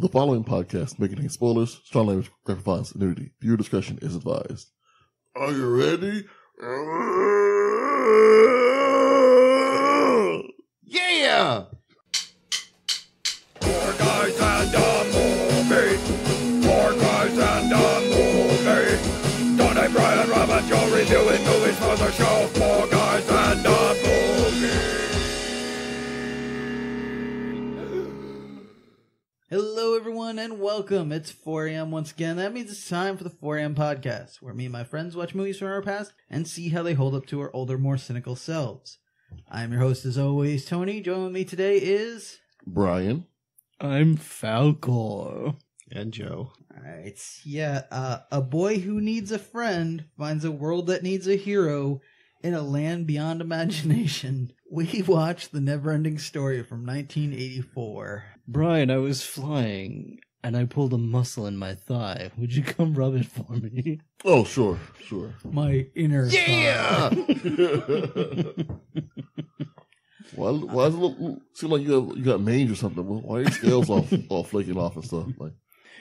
The following podcast may contain spoilers, strong language, graphic violence, and nudity. Viewer discretion is advised. Are you ready? Yeah! Four guys and a movie. Four guys and a movie. Donnie, Brian, Rob, and Joe reviewing movies for the show. Four guys everyone, and welcome. It's 4 a.m. once again. That means it's time for the 4 a.m. podcast, where me and my friends watch movies from our past and see how they hold up to our older, more cynical selves. I'm your host, as always, Tony. Joining me today is. Brian. I'm Falcor. And Joe. Alright, yeah, uh, a boy who needs a friend finds a world that needs a hero in a land beyond imagination. We watch The Neverending Story from 1984. Brian, I was flying and I pulled a muscle in my thigh. Would you come rub it for me? Oh, sure, sure. My inner. Yeah! Why, why does it look, seem like you, have, you got mange or something? Why are your scales all, all flaking off and stuff? Like,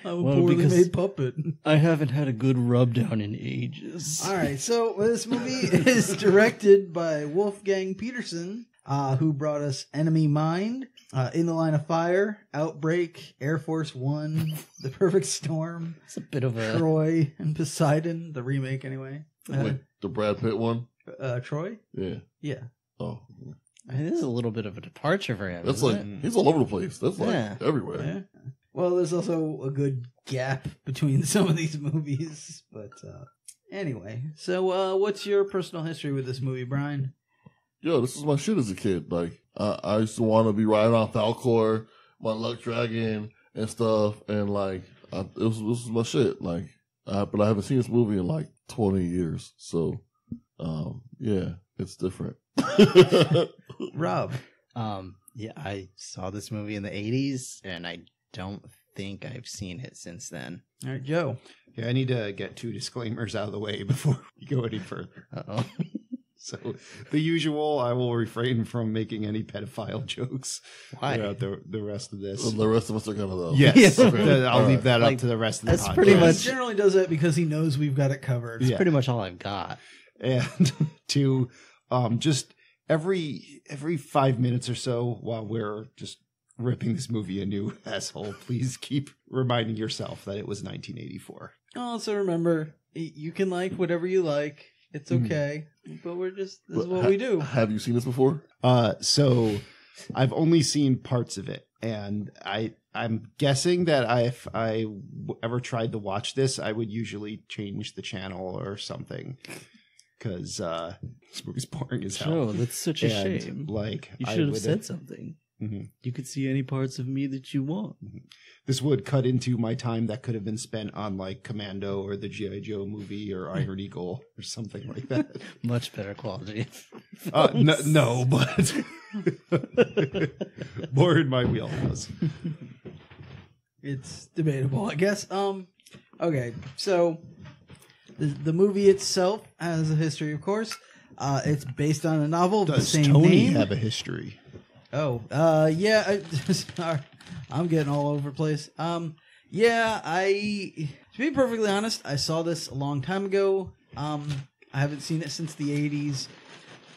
I'm a Well, poorly made puppet. I haven't had a good rub down in ages. All right, so this movie is directed by Wolfgang Petersen, uh, who brought us Enemy Mine, uh, In the Line of Fire, Outbreak, Air Force One, The Perfect Storm, It's a bit of a. Troy, and Poseidon, the remake anyway. Uh, like the Brad Pitt one? uh, Troy? Yeah. Yeah. Oh, I mean, this is a little bit of a departure for him. that's isn't like, it? he's all over the place. That's like Yeah. everywhere. yeah. Well, there's also a good gap between some of these movies, but uh, anyway. So, uh, what's your personal history with this movie, Brian? Yo, this is my shit as a kid. Like, I, I used to want to be riding on Falcor, my Luck Dragon, and stuff. And like, I, it was this was my shit. Like, uh, but I haven't seen this movie in like twenty years. So, um, yeah, it's different. Rob. Um, yeah, I saw this movie in the 80s and I don't think I've seen it since then. All right, Joe. Yeah, I need to get two disclaimers out of the way before we go any further. Uh-oh. So, the usual, I will refrain from making any pedophile jokes Why? throughout the, the rest of this. the rest of us are gonna know. Yes, Yeah. Th- I'll All leave right. that Like, up to the rest of the that's podcast. pretty He much- generally does that because he knows we've got it covered. Yeah. It's pretty much all I've got. and to um just every every five minutes or so while we're just ripping this movie a new asshole please keep reminding yourself that it was 1984 Also, remember, y- you can like whatever you like. It's Mhm. okay. But we're just, this is what ha- we do. Have you seen this before? uh so i've only seen parts of it and i i'm guessing that I, if i w- ever tried to watch this i would usually change the channel or something because uh this movie's boring as hell Joe, that's such a And, shame. like You I should have would- said something. Mhm. You could see any parts of me that you want. this would cut into my time that could have been spent on like Commando or the GI Joe movie or Iron Eagle or something like that. Much better quality. Uh, no, no, but more in my wheelhouse. It's debatable, I guess. Um, okay, so the, the movie itself has a history, of course. Uh, it's based on a novel of the Does same Tony name. have a history? Oh, uh, yeah. I, sorry. I'm getting all over the place. Um, yeah, I, to be perfectly honest, I saw this a long time ago. Um, I haven't seen it since the 80s.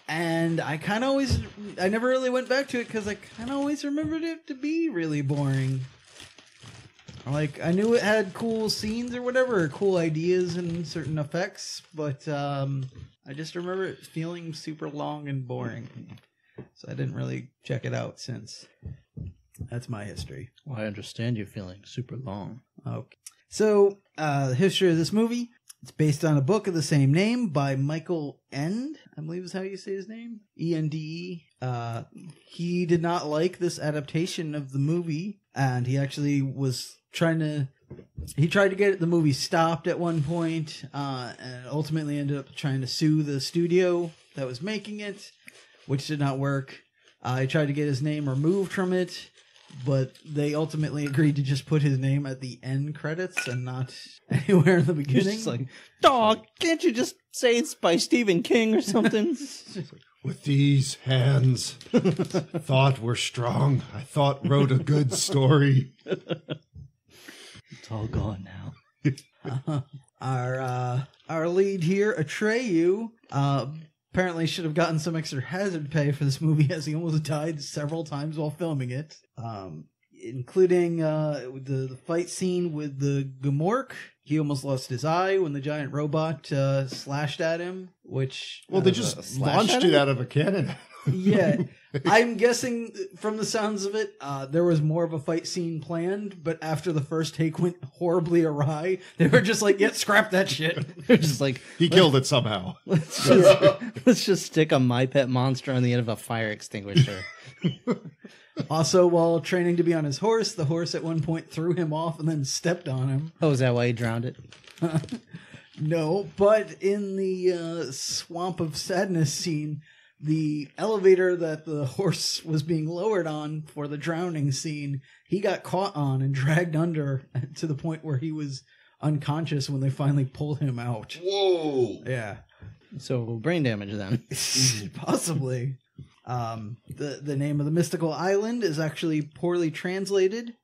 And I kind of always, I never really went back to it because I kind of always remembered it to be really boring. Like, I knew it had cool scenes or whatever, or cool ideas and certain effects, but um, I just remember it feeling super long and boring. So I didn't really check it out since. That's my history. Well, I understand you feeling super long. Okay. So, uh, the history of this movie. It's based on a book of the same name by Michael End, I believe is how you say his name. E N D E. Uh, he did not like this adaptation of the movie, and he actually was trying to. He tried to get the movie stopped at one point, uh, and ultimately ended up trying to sue the studio that was making it, which did not work. I tried to get his name removed from it, but they ultimately agreed to just put his name at the end credits and not anywhere in the beginning. just like, dog, can't you just say it's by Stephen King or something? With these hands, thought were strong. I thought wrote a good story. It's all gone now. our uh, our lead here, Atreyu, uh, apparently should have gotten some extra hazard pay for this movie, as he almost died several times while filming it, um, including uh, the, the fight scene with the Gmork. He almost lost his eye when the giant robot uh, slashed at him, which Well, they a just launched it out of a cannon. yeah. I'm guessing from the sounds of it, uh, there was more of a fight scene planned, but after the first take went horribly awry, they were just like, "Yeah, scrap that shit." They're just like, He killed it somehow. let's just, let's just stick a my pet monster on the end of a fire extinguisher. Also, while training to be on his horse, the horse at one point threw him off and then stepped on him. oh, is that why he drowned it? No, but in the uh, swamp of sadness scene, the elevator that the horse was being lowered on for the drowning scene, he got caught on and dragged under to the point where he was unconscious when they finally pulled him out. Whoa. Yeah. So brain damage then. Possibly. Um, the the name of the mystical island is actually poorly translated.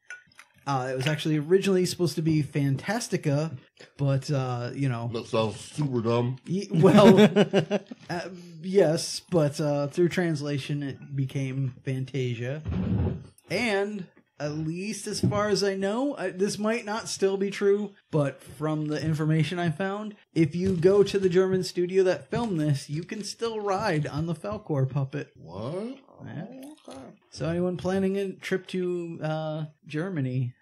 Uh, it was actually originally supposed to be Fantastica, but uh, you know, That sounds super dumb. y- well, uh, yes, but uh, through translation, it became Fantasia. And at least as far as I know, I, this might not still be true, but from the information I found, if you go to the German studio that filmed this, you can still ride on the Falcor puppet. What? So anyone planning a trip to uh, Germany?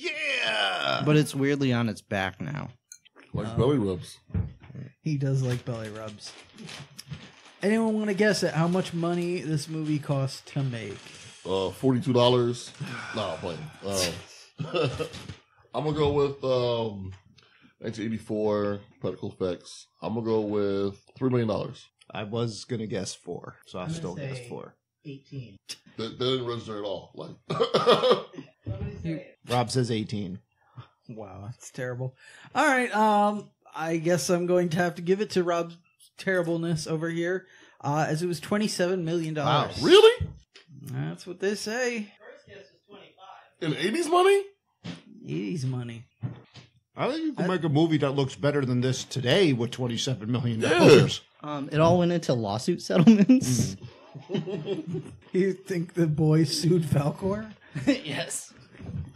Yeah. But it's weirdly on its back now. Like belly rubs. he does like belly rubs. Anyone want to guess at how much money this movie cost to make? Uh, forty-two dollars. nah, I'm playing. Um, I'm gonna go with um, 1984 practical effects. I'm gonna go with three million dollars. I was gonna guess four, so I I'm gonna still guess say- four. 18. That, that didn't register at all. Like, Rob says eighteen. Wow, that's terrible. All right, um, I guess I'm going to have to give it to Rob's terribleness over here, uh, as it was twenty-seven million dollars. Wow, really? That's what they say. First guess was 25. In '80s money? 80s money. I think you can make a movie that looks better than this today with twenty-seven million dollars. Um, it all went into lawsuit settlements. You think the boy sued Falcor? yes.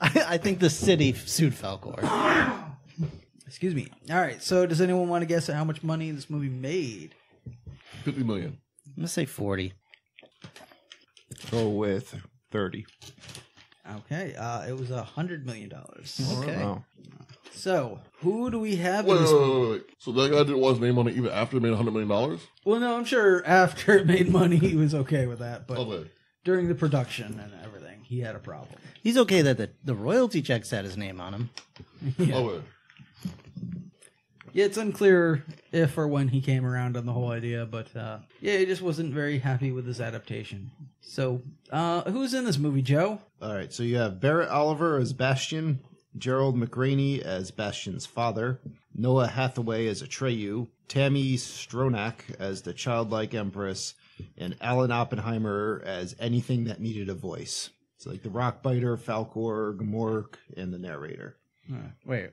I, I think the city sued Falcor. Excuse me. All right, so does anyone want to guess at how much money this movie made? Fifty million. I'm gonna say forty. Go with thirty. Okay, uh, it was a hundred million dollars. Okay. Wow. So, who do we have in Wait, this wait, movie? wait, wait. So that guy didn't want his name on it even after it made hundred million dollars. Well, no, I'm sure after it made money, he was okay with that, but Okay. during the production and everything, he had a problem. He's okay that the, the royalty checks had his name on him. Yeah. Okay. Yeah, it's unclear if or when he came around on the whole idea, but uh, yeah, he just wasn't very happy with this adaptation. So, uh, who's in this movie, Joe? All right, so you have Barrett Oliver as Bastian, Gerald McRaney as Bastian's father, Noah Hathaway as Atreyu, Tami Stronach as the childlike empress, and Alan Oppenheimer as anything that needed a voice. It's like the Rock Biter, Falcor, Gmork, and the narrator. Wait,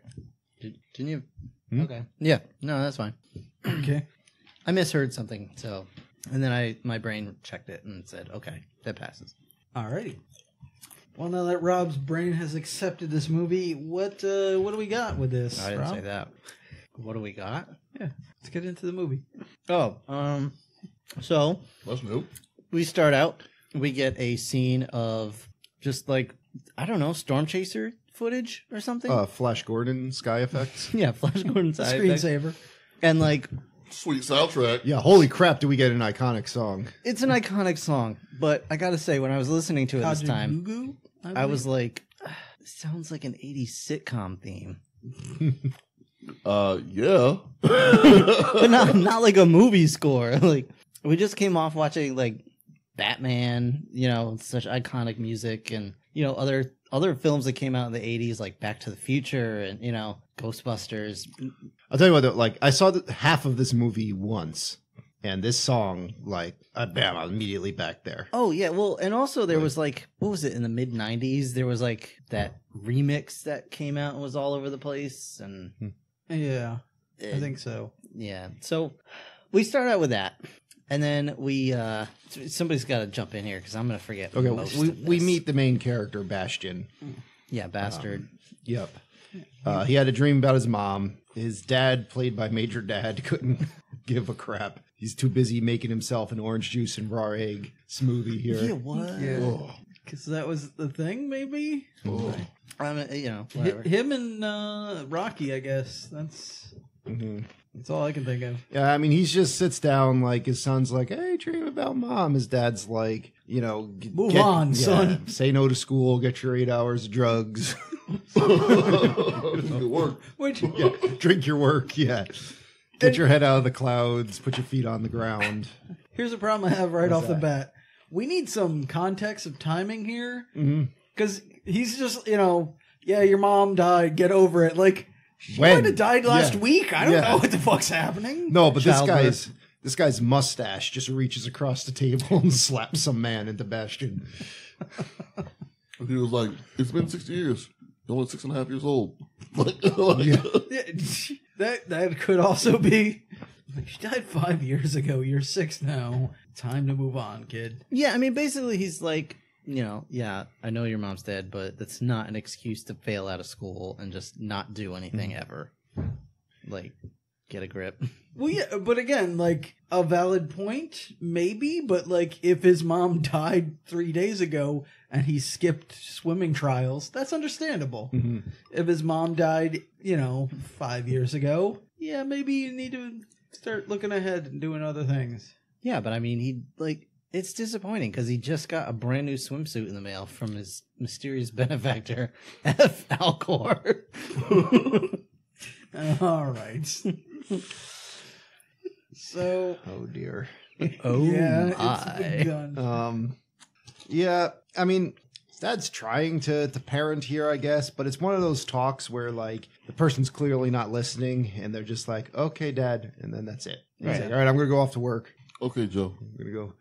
did, didn't you? Hmm? Okay. Yeah. No, that's fine. Okay. I misheard something, so and then I my brain checked it and said, okay, that passes. Alrighty. Well, now that Rob's brain has accepted this movie, what uh, what do we got with this? I didn't Rob? say that. What do we got? Yeah, let's get into the movie. Oh, um, so let's move. we start out. We get a scene of just like I don't know, storm chaser footage or something. Uh, Flash Gordon, Sky Effects. yeah, Flash Gordon eye effect. Screensaver. and like Sweet soundtrack. Yeah, holy crap, do we get an iconic song? it's an iconic song. But I gotta say, when I was listening to it this time, Kajagoogoo, I was like, "Ah, this sounds like an '80s sitcom theme, Uh, yeah. but not not like a movie score. Like we just came off watching like Batman, you know, such iconic music, and you know other other films that came out in the '80s, like Back to the Future and you know Ghostbusters. I'll tell you what, though, like I saw the, half of this movie once, and this song, like, uh, bam, I'm immediately back there. Oh yeah, well, and also there was like, what was it in the mid '90s? There was like that remix that came out and was all over the place, and Yeah, I think so. yeah. So we start out with that, and then we uh somebody's got to jump in here because I'm gonna forget. Okay, most we, of we this. meet the main character, Bastian. yeah, bastard. Yep. Uh, he had a dream about his mom. His dad, played by Major Dad, couldn't give a crap. He's too busy making himself an orange juice and raw egg smoothie here. yeah, what? Yeah, because that was the thing. Maybe I mean, you know, Hi- whatever. him and uh, Rocky. I guess that's Mhm. That's all I can think of. Yeah, I mean, he just sits down like his son's like, "Hey, dream about mom." His dad's like, you know, g- Move on, son. Say no to school. Get your eight hours of drugs. Good work. Which yeah, drink your work. Yeah, get your head out of the clouds. Put your feet on the ground. Here's a problem I have right What's off the bat. We need some context of timing here Mhm. because he's just, you know, yeah, your mom died. Get over it. Like she When? might have died last Yeah. week. I don't Yeah. know what the fuck's happening. No, but this guy's this guy's mustache just reaches across the table and slaps some man into Bastian. He was like, "It's been sixty years. You're only six and a half years old." Like, like, Yeah, that that could also be. Like, she died five years ago. You're six now. Time to move on, kid. Yeah, I mean, basically, he's like, you know, yeah, I know your mom's dead, but that's not an excuse to fail out of school and just not do anything mm-hmm. ever. Like, get a grip. Well, yeah, but again, like a valid point, maybe. But like, if his mom died three days ago and he skipped swimming trials, that's understandable. Mm-hmm. If his mom died, you know, five years ago, yeah, maybe you need to start looking ahead and doing other things. Yeah, but I mean, he like it's disappointing because he just got a brand new swimsuit in the mail from his mysterious benefactor, F. Alcor. All right. so Oh dear. oh yeah, it's my! begun. Um, yeah, I mean, dad's trying to to parent here, I guess, but it's one of those talks where like the person's clearly not listening, and they're just like, "Okay, dad," and then that's it. He's Right. like, "All right, I'm gonna go off to work. Okay, Joe. I'm gonna go."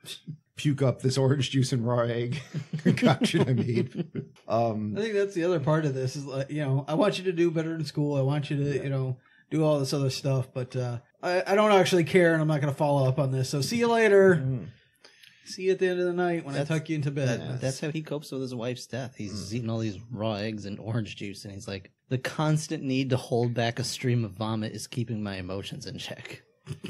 Puke up this orange juice and raw egg concoction I made. Um, I think that's the other part of this is like, you know, I want you to do better in school. I want you to, you know, do all this other stuff, but uh, I, I don't actually care and I'm not going to follow up on this. So see you later. See you at the end of the night when I tuck you into bed. That's how he copes with his wife's death. He's eating all these raw eggs and orange juice, and he's like, the constant need to hold back a stream of vomit is keeping my emotions in check.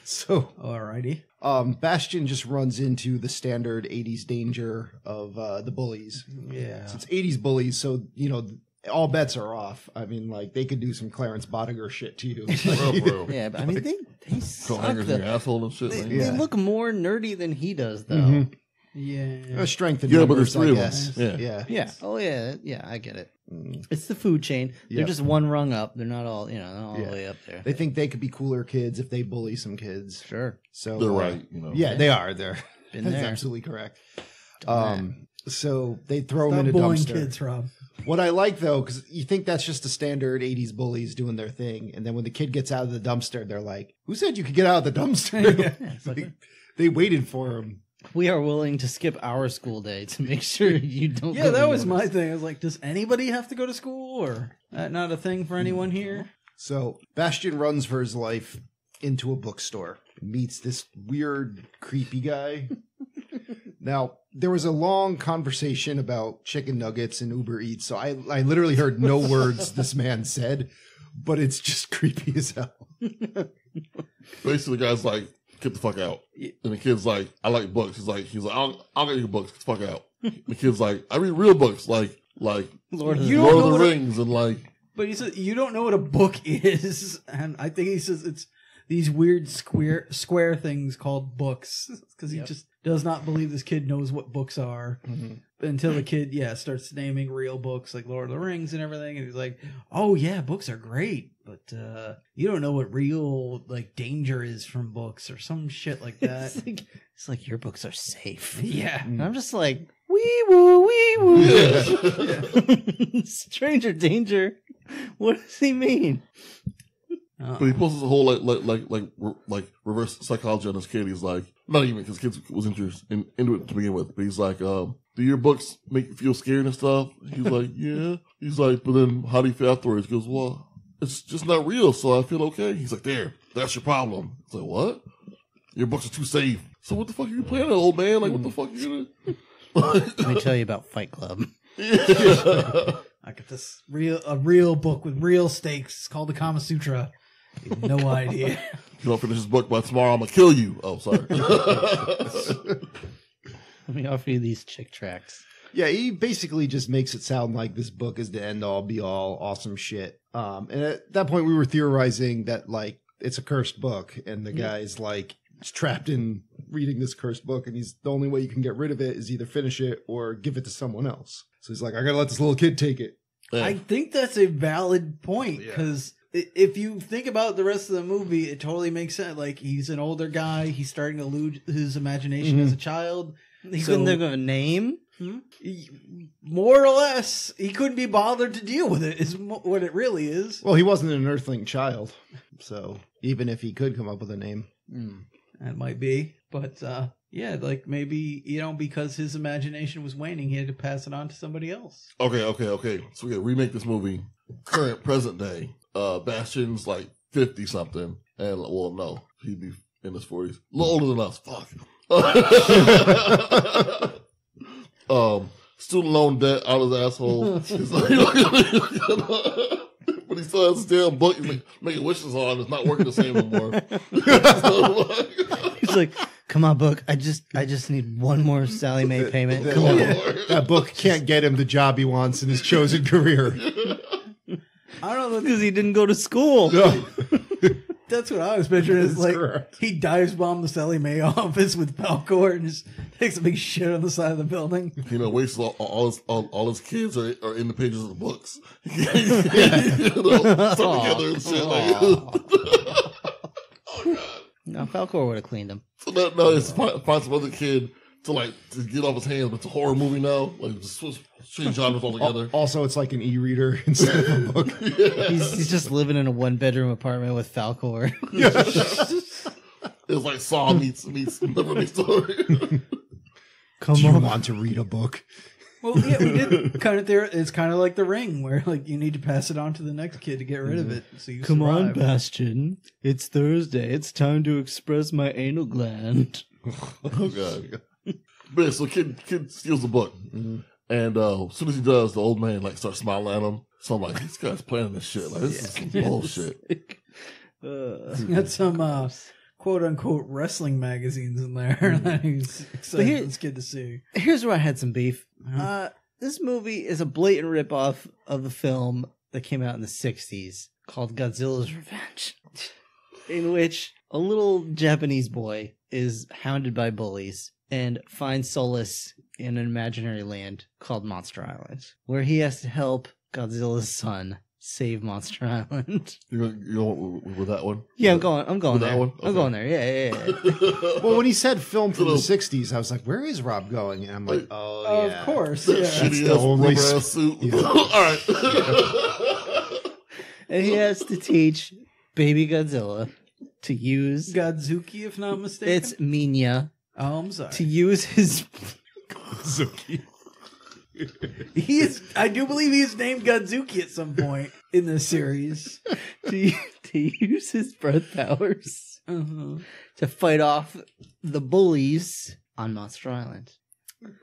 so Alrighty. um, Bastian just runs into the standard '80s danger of uh, the bullies. Yeah. It's 80s bullies, so you know all bets are off. I mean, like they could do some Clarence Boddicker shit to you. For real, for real. Yeah, but I mean, they they suck. hangers in your though. asshole and shit. They, man. they Yeah. look more nerdy than he does, though. Mhm. Yeah. A strength in Yeah, but numbers, there's three I of guess. them. Yeah. Yeah. Oh yeah. Yeah. I get it. Mm. It's the food chain. They're Yep. just one rung up. They're not all you know. Not all Yeah. the way up there. They think they could be cooler kids if they bully some kids. sure. So They're uh, right. You know. Yeah, they are. They're Been that's there. absolutely correct. Um, so they throw Stop him in a bullying dumpster. kids, Rob. What I like though, because you think that's just the standard '80s bullies doing their thing, and then when the kid gets out of the dumpster, they're like, "Who said you could get out of the dumpster?" Yeah, it's like, they, they waited for him. We are willing to skip our school day to make sure you don't. Yeah, go that to was my thing. I was like, does anybody have to go to school or that not a thing for anyone here? So Bastian runs for his life into a bookstore, meets this weird, creepy guy. now, there was a long conversation about chicken nuggets and Uber Eats, so I, I literally heard no words this man said, but it's just creepy as hell. Basically, the guy's like, "Get the fuck out," and the kid's like, "I like books." He's like, "He's like, I'll, I'll get you books. Get the fuck out." the kid's like, "I read real books, like like Lord the You Lord know of the what a- Rings and like." But he said you don't know what a book is, and I think he says it's these weird square square things called books because he Yep. just does not believe this kid knows what books are mm-hmm. Until the kid yeah starts naming real books like Lord of the Rings and everything, and he's like, "Oh yeah, books are great, but uh, you don't know what real like danger is from books or some shit like that." it's, like, it's like your books are safe. yeah, And I'm just like, wee woo, wee woo. Stranger danger. What does he mean? Uh, But he pulls a whole like like like like like reverse psychology on this kid. He's like not even because kids was interested in, into it to begin with. But he's like, um, do your books make you feel scared and stuff? He's like, yeah. He's like, but then how do you feel afterwards? He goes, well, it's just not real, so I feel okay. He's like, there, that's your problem. It's like, what? Your books are too safe. So what the fuck are you playing at, old man? Like, what the fuck are you gonna? Let me tell you about Fight Club. I got this real a real book with real stakes. It's called the Kama Sutra. You have No idea. you don't finish this book by tomorrow, I'm gonna kill you. Oh, sorry. Let me offer you these Chick tracts. Yeah, he basically just makes it sound like this book is the end all be all awesome shit. Um, and at that point, we were theorizing that like it's a cursed book, and the guy's like trapped in reading this cursed book, and he's the only way you can get rid of it is either finish it or give it to someone else. So he's like, I gotta let this little kid take it. Yeah. I think that's a valid point because if you think about the rest of the movie, it totally makes sense. Like he's an older guy, he's starting to lose his imagination Mm-hmm. as a child. He So- couldn't think of a name. He- more or less, he couldn't be bothered to deal with it. Is mo- what it really is. Well, he wasn't an Earthling child, so even if he could come up with a name, That might be, but uh, yeah, like maybe you know because his imagination was waning, he had to pass it on to somebody else. Okay, okay, okay. So we gotta remake this movie current present day. Uh Bastian's like fifty something. And well no, he'd be in his forties. A little older than us. Fuck. um student loan debt out of his asshole. He's like- but he still has his damn book he's like, making wishes on. It's not working the same anymore. He's like, "Come on, book. I just, I just need one more Sallie Mae payment. Come on." that- that book can't get him the job he wants in his chosen career. I don't know. Because he didn't go to school. No. That's what I was picturing. Is That's like correct. he dives bomb the Sallie Mae office with Falcor and just takes a big shit on the side of the building. you know, wastes all, all his all, all his kids are, are in the pages of the books. you know, stuck together and shit. Like, oh, No, Falcor would have cleaned him. so that, no, it's find, find some other kid to like to get off his hands, but it's a horror movie now. Like just switch, change genres altogether. Also, it's like an e-reader instead of a book. He's, he's just living in a one bedroom apartment with Falcor. It's like Saw meets meets Never Ending Story. Come Do you on. want to read a book? Well, yeah, we did kind of there. It's kind of like the ring, where like you need to pass it on to the next kid to get rid of it. So you Come on. Bastian. It's Thursday. It's time to express my anal gland. oh god. But yeah, so kid kid steals the book, and uh, as soon as he does, the old man like starts smiling at him. So I'm like, these guys planning this shit. Like this is some bullshit. Uh, Got some uh, quote unquote wrestling magazines in there that he's excited here- this kid to see. here's where I had some beef. Uh, this movie is a blatant ripoff of a film that came out in the 60s called Godzilla's Revenge, in which a little Japanese boy is hounded by bullies and finds solace in an imaginary land called Monster Island, where he has to help Godzilla's son save Monster Island. You know, you know with, with that one. yeah, I'm going. I'm going With there. that one? I'm going there. Yeah, yeah, yeah. Well, when he said film from the '60s, I was like, "Where is Rob going?" And I'm like, "Oh, Oh, yeah. of course, That yeah. shitty the ass only rubber s- ass suit. Yeah. All right. and he has to teach Baby Godzilla to use. Godzooky, if not mistaken. It's Minya oh, I'm sorry. to use his He is. I do believe he is named Godzooky at some point in this series. to, to use his breath powers Uh-huh. to fight off the bullies on Monster Island.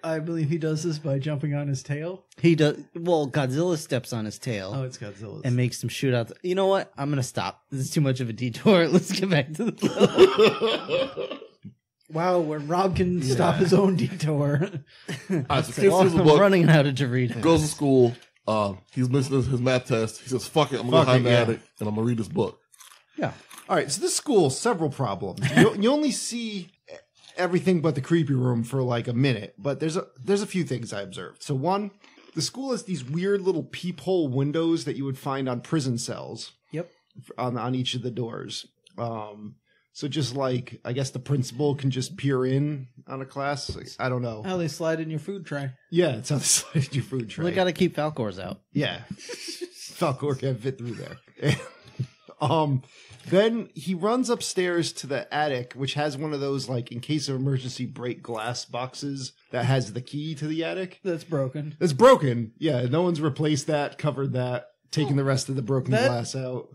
I believe he does this by jumping on his tail. He does well. Godzilla steps on his tail Oh, it's Godzilla's. and makes him shoot out. The, you know what? I'm gonna stop. This is too much of a detour. Let's get back to the film. wow, where Rob can stop his own detour. All right, so kid steals the I'm book, running out of Doritos. goes to school. Um, he's missing his, his math test. He says, "Fuck it, I'm gonna Fuck go hide in it, the yeah. attic and I'm gonna read this book." Yeah. All right, so this school several problems. You, you only see everything but the creepy room for like a minute, but there's a there's a few things I observed. So one, the school has these weird little peephole windows that you would find on prison cells yep. on on each of the doors. Um, so just like I guess the principal can just peer in on a class. Like, I don't know. How they slide in your food tray. Yeah, it's how they slide in your food tray. They got to keep Falcors out. Yeah. Falcor can't fit through there. um, then he runs upstairs to the attic, which has one of those like in case of emergency break glass boxes that has the key to the attic. That's broken. It's broken. Yeah, no one's replaced that, covered that, taking the rest of the broken That- glass out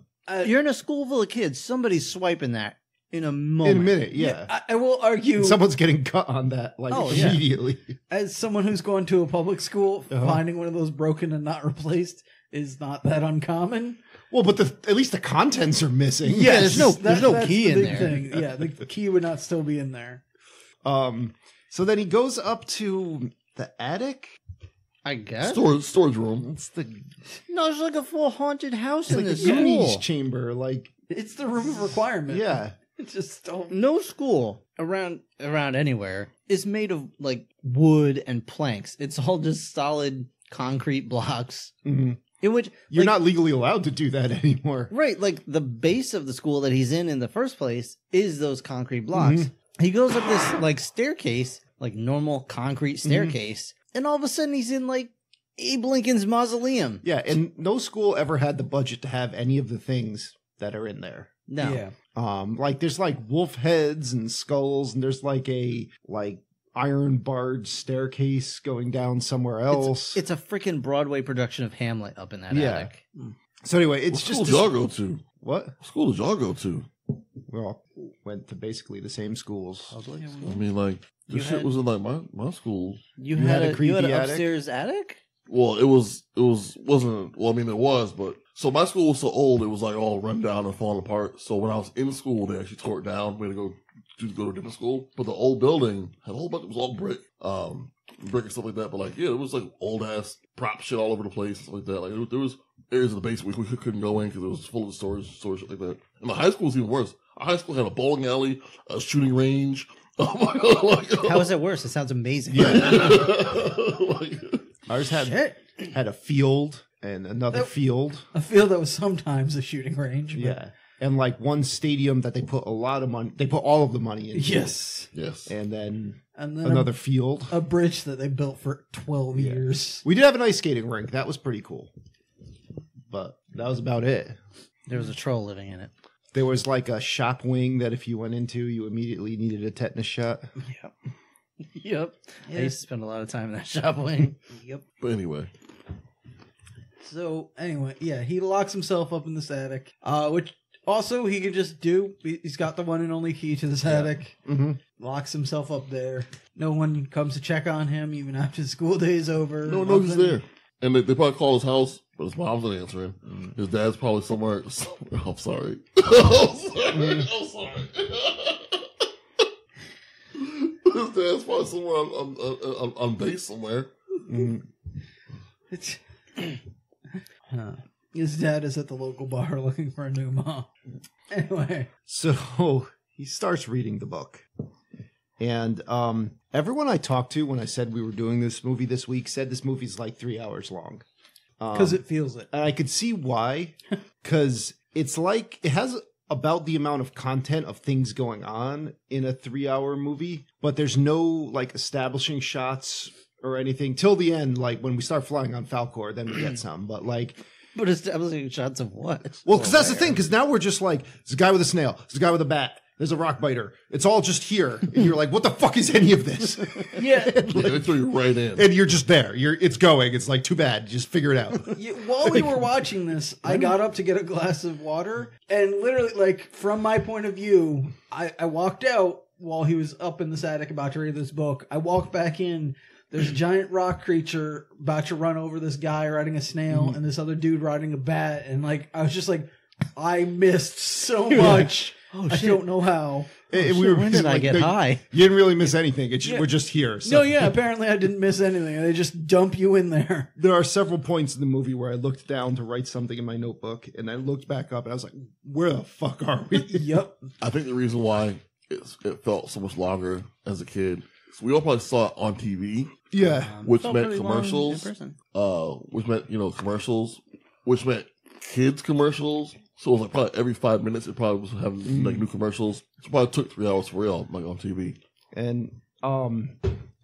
You're in a school full of kids. Somebody's swiping that in a moment. in a minute. Yeah. I, I will argue, And someone's getting cut on that like Oh, yeah. immediately. as someone who's gone to a public school, Uh-huh. finding one of those broken and not replaced is not that uncommon. Well, but the at least the contents are missing. Yeah, there's no- That- there's no that's key the in big there. Thing. Yeah, the key would not still be in there. Um. So then he goes up to the attic. I guess. Storage storage room. It's the No, it's like a full haunted house it's in like this the Goonies school. chamber. Like It's the room of requirement. yeah, It's just don't. No school around around anywhere is made of like wood and planks. It's all just solid concrete blocks. Mhm. In which you're like, not legally allowed to do that anymore. right. Like the base of the school that he's in in the first place is those concrete blocks. Mm-hmm. He goes up this like staircase, like normal concrete Mm-hmm. staircase, and all of a sudden he's in like Abe Lincoln's mausoleum. Yeah, and no school ever had the budget to have any of the things that are in there. No. Yeah. Um, like there's like wolf heads and skulls, and there's like a like iron barred staircase going down somewhere else. It's, it's a freaking Broadway production of Hamlet up in that Yeah. attic. so anyway, it's What it's school just did y'all go to? what What school did y'all go to? we all went to basically the same schools. I mean, like You this shit had- was in like my my school. You, You had, had a a, you had an attic? upstairs attic? Well, it was it was wasn't well. I mean, it was, but so my school was so old, it was like all run down and falling apart. So when I was in school, they actually tore it down. We had to go to go to a different school, but the old building had a whole bunch. It was all brick, um, brick and stuff like that. But like, yeah, it was like old ass prop shit all over the place and stuff like that. Like there, there was areas of the basement we, we couldn't go in because it was full of storage, storage shit like that. And my high school was even worse. Our high school had a bowling alley, a shooting range. Oh my god! Like, How is it worse? It sounds amazing. like, Ours had Shit. had a field and another That- field. A field that was sometimes a shooting range. but- Yeah. And like one stadium that they put a lot of money, they put all of the money in. Yes. yes. And then And then another field. a, a bridge that they built for 12 years. We did have an ice skating rink. That was pretty cool. But that was about it. There was a troll living in it. There was like a shop wing that if you went into, you immediately needed a tetanus shot. Yep. Yep. I Yeah. used to spend a lot of time in that shop wing. Yep. But anyway, So anyway, yeah, he locks himself up in this attic, uh, which also he can just do. He- He's got the one and only key to this attic. Mm-hmm. Locks himself up there. No one comes to check on him even after the school day is over. no one knows he's there. And they, they probably call his house, but his mom's not answering. His dad's probably somewhere. somewhere I'm sorry. I'm sorry. I'm sorry. His dad's probably somewhere on, on, on, on base somewhere. It's- Huh. His dad is at the local bar looking for a new mom. Anyway, So he starts reading the book. And um, everyone I talked to when I said we were doing this movie this week said this movie's like three hours long. Um, because it feels it. and I could see why, because it's like it has about the amount of content of things going on in a three-hour movie, but there's no like establishing shots or anything till the end. Like when we start flying on Falcor, then we get some. But like, But establishing shots of what? well, because that's the thing. Because now we're just like, there's a guy with a snail, it's a guy with a bat, there's a rock biter. It's all just here, and you're like, what the fuck is any of this? Yeah. Yeah, they throw you right in. and you're just there. You're it's going. It's like too bad. Just figure it out. Yeah, while we were watching this, I got up to get a glass of water, and literally, like from my point of view, I, I walked out while he was up in this attic about to read this book. I walked back in. There's a giant rock creature about to run over this guy riding a snail, mm-hmm. and this other dude riding a bat, and like I was just like, I missed so much. Oh, I shit. don't know how. And Shit, when did I get no, high? You didn't really miss anything. It's just, Yeah. we're just here. So. No, yeah, apparently I didn't miss anything. They just dump you in there. there are several points in the movie where I looked down to write something in my notebook, and I looked back up, and I was like, "Where the fuck are we?" Yep. I think the reason why it's, it felt so much longer as a kid is we all probably saw it on TV, yeah, which meant pretty long in commercials, uh, which meant you know commercials, which meant kids commercials. So it was like probably every five minutes it probably was having like new commercials. So it probably took three hours for real, like on TV. and um,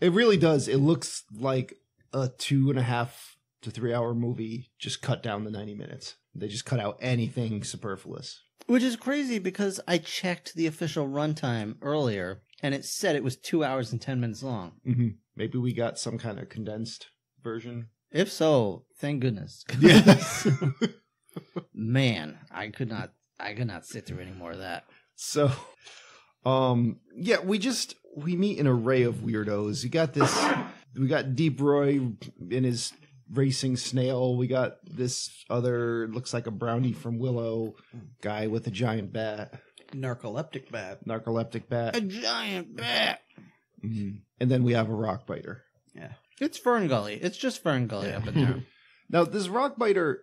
it really does. It looks like a two and a half to three hour movie just cut down to ninety minutes. They just cut out anything superfluous. Which is crazy because I checked the official runtime earlier and it said it was two hours and 10 minutes long. hmm Maybe we got some kind of condensed version. If so, thank goodness. Yes. Man, I could not. I could not sit through any more of that. So, um, yeah, we just we meet an array of weirdos. You got this. We got Deep Roy in his racing snail. We got this other looks like a brownie from Willow guy with a giant bat, Narcoleptic bat. narcoleptic bat, A giant bat. Mhm. and then we have a rock biter. Yeah. It's Fern Gully. It's just Fern Gully up in there. Now, this rock biter.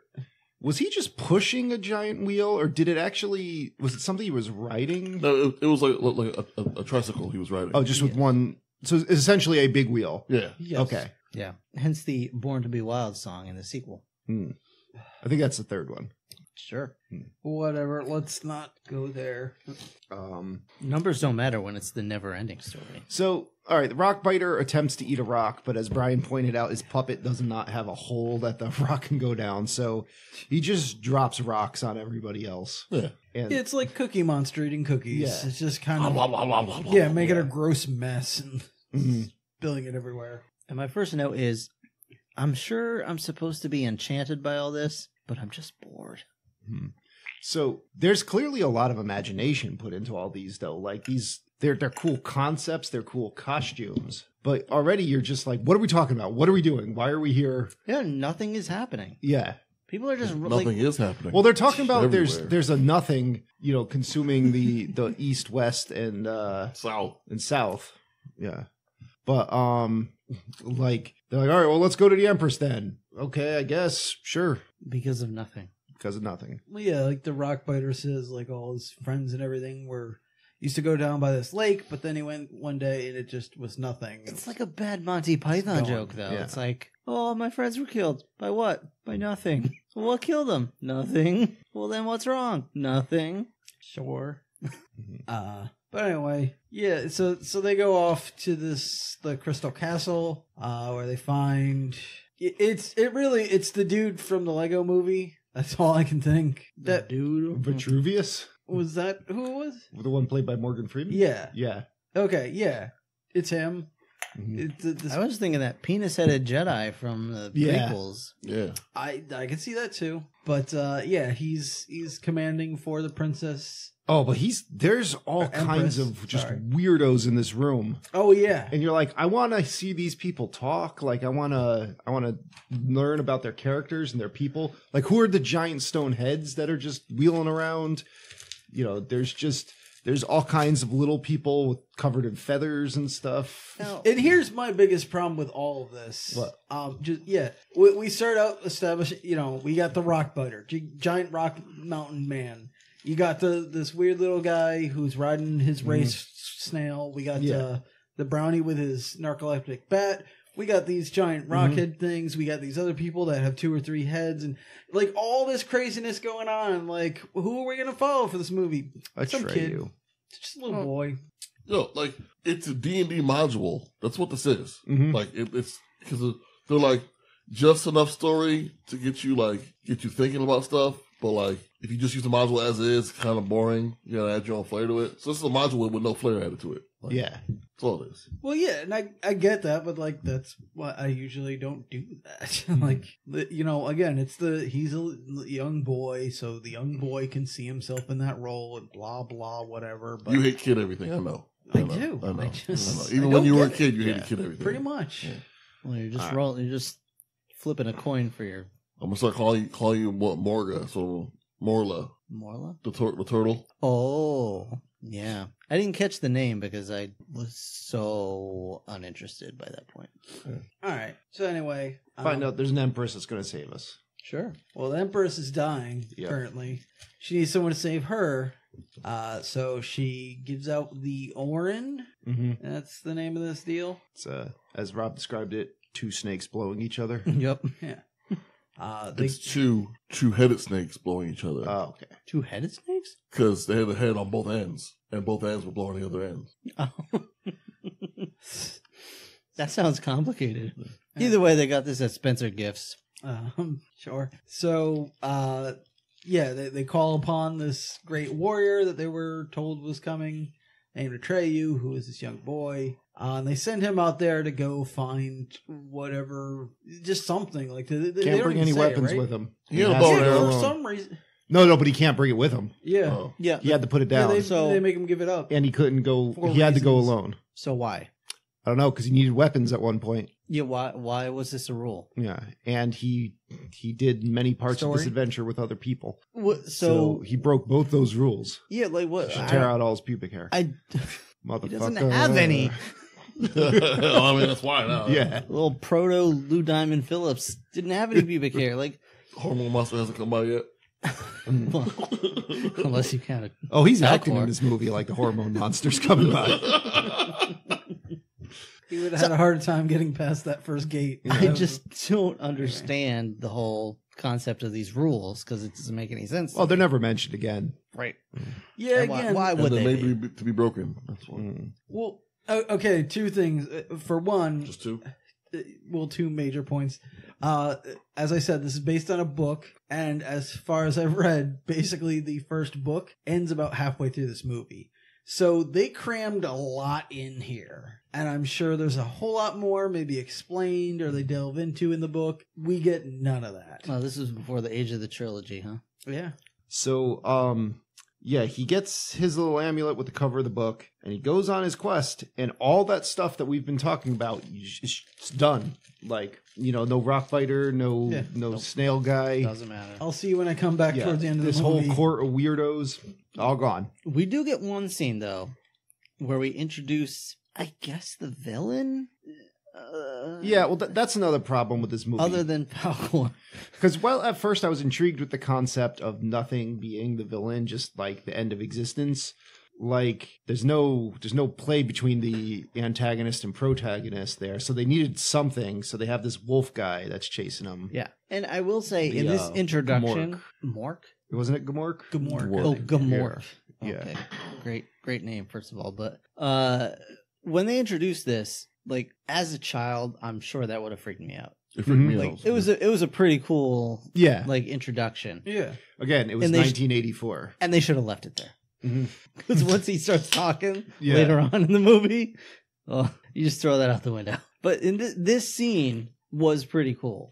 Was he just pushing a giant wheel, or did it actually? Was it something he was riding? No, it, it was like like a, a, a tricycle he was riding. Oh, just with one. So it's essentially a big wheel. yeah. Yes. Okay, yeah. Hence the Born to Be Wild song in the sequel. Hmm. I think that's the third one. Sure. Whatever. Let's not go there. Um, Numbers don't matter when it's the never ending story. so, all right, the rock biter attempts to eat a rock, but as Brian pointed out, his puppet does not have a hole that the rock can go down. So he just drops rocks on everybody else. Yeah. And It's like Cookie Monster eating cookies. Yeah. It's just kind of yeah, making a gross mess and Mhm. spilling it everywhere. And my first note is I'm sure I'm supposed to be enchanted by all this, but I'm just bored. So there's clearly a lot of imagination put into all these, though. Like these, they're they're cool concepts, they're cool costumes, but already you're just like, what are we talking about? What are we doing? Why are we here? Yeah, nothing is happening. Yeah. People are just Nothing like, is happening. Well, they're talking about there's there's a nothing, you know, consuming the the east, west, and uh south. and south. Yeah. But um like they're like, all right, well let's go to the Empress then. Okay, I guess. Sure. because of nothing. Because of nothing. Yeah, like the rock biter says, like all his friends and everything were used to go down by this lake, but then he went one day and it just was nothing. It's like a bad Monty Python gone. joke, though. Yeah. It's like, oh, my friends were killed. By what? By nothing. well, what killed them? Nothing. Well, then what's wrong? Nothing. sure. Mhm. Uh but anyway, yeah, so so they go off to this the Crystal Castle, uh, where they find it's it really it's the dude from the Lego movie. That's all I can think. That dude. Vitruvius? was that who it was? The one played by Morgan Freeman? Yeah. Yeah. Okay, yeah. It's him. Mhm. It's the- this- I was thinking that penis-headed Jedi from the Yeah. prequels. Yeah. I I can see that too. But uh yeah, he's he's commanding for the princess. Oh, but he's there's all Or kinds of just sorry. weirdos in this room. Oh yeah. And you're like, I want to see these people talk. Like, I want to, I want to learn about their characters and their people. Like, who are the giant stone heads that are just wheeling around? You know, there's just there's all kinds of little people covered in feathers and stuff. Now, And here's my biggest problem with all of this. What? Um, just yeah, we, we start out establishing. You know, we got the rock butter, giant rock mountain man. You got the this weird little guy who's riding his race snail. We got Mm-hmm. Yeah. uh, the brownie with his narcoleptic bat. We got these giant rock Mm-hmm. head things. We got these other people that have two or three heads, and like all this craziness going on. Like, who are we gonna follow for this movie? I Some Atreyu. kid. It's just a little boy. Yo, like it's a D and D module. That's what this is. Mhm. Like it, it's because they're like just enough story to get you like get you thinking about stuff. But like if you just use the module as is, kind of boring. You gotta add your own flair to it. So this is a module with, with no flair added to it. Like, Yeah. that's all it is. Well, yeah, and I I get that, but like that's why I usually don't do that. like you know, again, it's the he's a young boy, so the young boy can see himself in that role and blah blah whatever. But you hate kid everything. I know. I know, do. I know. I just- I know. I Even when you were a get it. kid, you Yeah. hated kid everything. pretty much. Yeah. well, you're just Alright. rolling. You're just flipping a coin for your I'm gonna start calling you calling you Mor- Morga. So Morla, Morla. the tur- the turtle. Oh, yeah. I didn't catch the name because I was so uninterested by that point. All right. So anyway, Find um, out there's an empress that's going to save us. Sure. Well, the Empress is dying Yep. currently. She needs someone to save her. Uh, so she gives out the Auryn. Mm-hmm. That's the name of this deal. It's uh, as Rob described it, two snakes blowing each other. Yep. Uh, they, It's two two headed snakes blowing each other oh, okay. Two headed snakes? because they had a head on both ends, and both ends were blowing the other ends. Oh. that sounds complicated. Either way, they got this at Spencer Gifts. Um, sure. So, uh, yeah, they, they call upon this great warrior that they were told was coming, named Atreyu, who is this young boy. Uh, and they send him out there to go find whatever, just something like they, they they Can't don't bring even any say it, weapons right? with him. He had a has bow go arrow. For alone. some reason, No, no, but he can't bring it with him. yeah, Oh. Yeah. He had to put it yeah, down, they, So- they make him give it up. and he couldn't go. For he had to go reasons. alone. So why? I don't know because he needed weapons at one point. Yeah. Why? Why was this a rule? Yeah, and he he did many parts of this Story? adventure with other people. What, So, so, he broke both those rules. yeah, like what? Should I, tear out all his pubic hair. I Motherfucker. he doesn't have any. I mean, that's why now. Yeah. little proto Lou Diamond Phillips didn't have any pubic hair. Like, Hormone monster hasn't come by yet. well, unless you kind of Oh, he's Falkor. acting in this movie like the hormone monster's coming by. He would have had a hard time getting past that first gate. I just don't understand the whole concept of these rules because it doesn't make any sense. Well, they're never mentioned again. right. yeah, And why, again, why And would then they? maybe be? be- to be broken. That's one. Mm. Well, o- okay, two things. Uh, For one, Just two. uh, well, two major points. Uh, as I said, this is based on a book, and as far as I've read, basically the first book ends about halfway through this movie. So they crammed a lot in here, and I'm sure there's a whole lot more maybe explained or they delve into in the book. We get none of that. Oh, this was before the age of the trilogy, huh? Yeah. So, um, yeah, he gets his little amulet with the cover of the book, and he goes on his quest, and all that stuff that we've been talking about is is done. Like, you know, no rock fighter, no Yeah. no snail guy. Doesn't matter. I'll see you when I come back Yeah, towards the end of this whole court of weirdos, all gone. We do get one scene though, where we introduce, I guess, the villain. Uh, Yeah, well, th- that's another problem with this movie. Other than Falkor, Because well, at first I was intrigued with the concept of nothing being the villain, just like the end of existence. Like there's no there's no play between the antagonist and protagonist there, so they needed something. So they have this wolf guy that's chasing them. yeah. And I will say, in this uh, introduction, Mork. Wasn't it Gmork? Gmork. Oh, Gmork. Yeah. Okay. Great, great name, first of all. But uh when they introduced this, like as a child, I'm sure that would have freaked me out. It freaked Mhm. me Like out. it was a it was a pretty cool Yeah. like introduction. Yeah. Again, it was And they sh- 1984. And they should have left it there. Mhm. Because once he starts talking Yeah. later on in the movie, well, you just throw that out the window. But in th- this scene was pretty cool.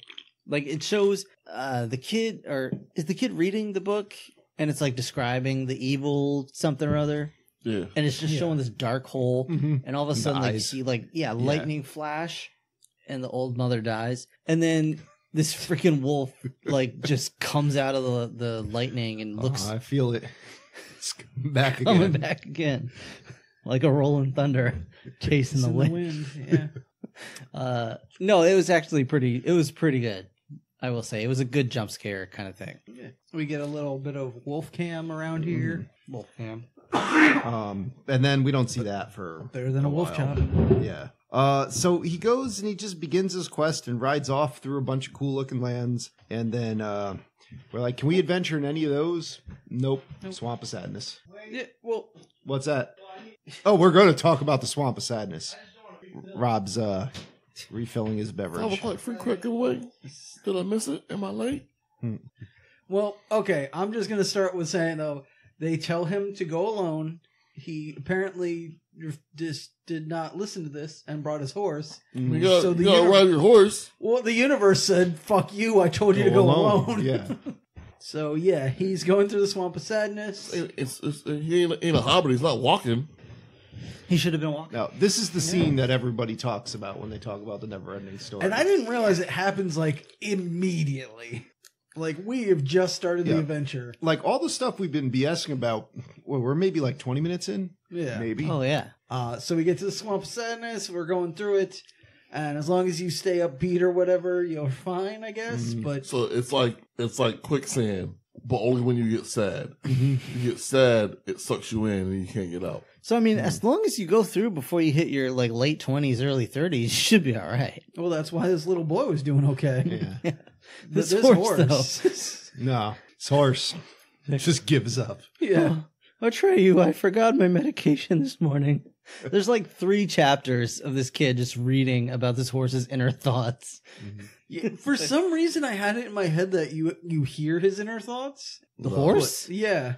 Like it shows uh the kid or is the kid reading the book and it's like describing the evil something or other yeah. and it's just Yeah. showing this dark hole Mhm. and all of a The sudden like you see like yeah lightning flash and the old mother dies and then this freaking wolf like just comes out of the the lightning and looks Oh, I feel it. It's back again. coming back again like a rolling thunder chasing the in wind. wind. Yeah. Uh, no, it was actually pretty. It was pretty good. I will say it was a good jump scare kind of thing. we get a little bit of wolf cam around here. Wolfham. Um, and then we don't see that for Better than a, wolf while. chop. Yeah. Uh, so he goes and he just begins his quest and rides off through a bunch of cool looking lands. And then uh, we're like, can we adventure in any of those? Nope. Swamp of Sadness. Yeah, well, What's that? Oh, we're going to talk about the Swamp of Sadness. Rob's uh, refilling his Five beverage. o'clock free quick giveaway. Did I miss it? Am I late? well, okay. I'm just gonna start with saying though, they tell him to go alone. He apparently just did not listen to this and brought his horse. Mm-hmm. You gotta, So the you gotta uni- ride your horse. Well, the universe said, "Fuck you! I told you to go alone." Yeah. So yeah, he's going through the swamp of sadness. It's, it's, he ain't, ain't a hobbit. He's not walking. He should have been walking. Now, this is the scene that everybody talks about when they talk about the never ending story. And I didn't realize it happens like immediately. Like we have just started the adventure. like all the stuff we've been BSing about, well, we're maybe like 20 minutes in. Yeah. Maybe. Oh yeah. Uh, so we get to the swamp of sadness. We're going through it, and as long as you stay upbeat or whatever, you're fine, I guess. But So it's like it's like quicksand, but only when you get sad. Mm-hmm. You get sad, it sucks you in, and you can't get out. So I mean, as long as you go through before you hit your like late twenties, early thirties, you should be all right. well, that's why this little boy was doing okay. Yeah. This Th- horse, No, his horse It just gives up. yeah. Atreyu, I forgot my medication this morning. There's like three chapters of this kid just reading about this horse's inner thoughts. Mm-hmm. Yeah, For some reason, I had it in my head that you you hear his inner thoughts. The horse? Yeah.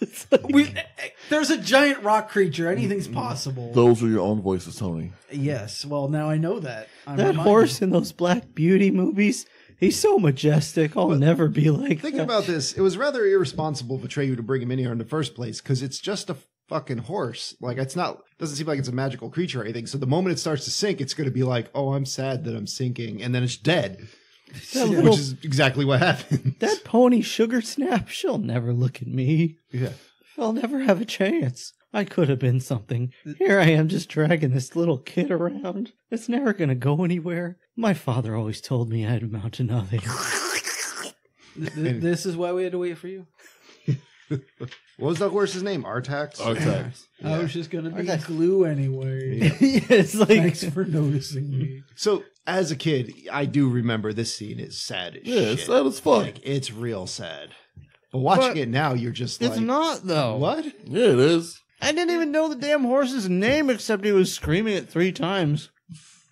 we, eh, eh, there's a giant rock creature. Anything's mm-hmm. possible. Those are your own voices, Tony. yes. Well, now I know that. I'm That reminded. horse in those Black Beauty movies, he's so majestic. I'll never be like Thinking that. about this, it was rather irresponsible of Atreyu to bring him in here in the first place because it's just a fucking horse. Like it's not doesn't seem like it's a magical creature or anything. So the moment it starts to sink, it's going to be like, oh, I'm sad that I'm sinking, and then it's dead, which is exactly what happened. that pony sugar snap, she'll never look at me. yeah. I'll never have a chance. I could have been something. Here I am just dragging this little kid around. It's never gonna go anywhere. My father always told me I'd amount to nothing. Th- th- this is why we had to wait for you. What was the horse's name? Artax. Artax. I was just gonna be Artax. glue anyway. it's like Thanks for noticing me. So as a kid, I do remember this scene is sad as Yeah, shit. it's sad as fuck. Like it's real sad. But watching But it now, you're just it's like, not though. What? Yeah, it is. I didn't even know the damn horse's name except he was screaming it three times.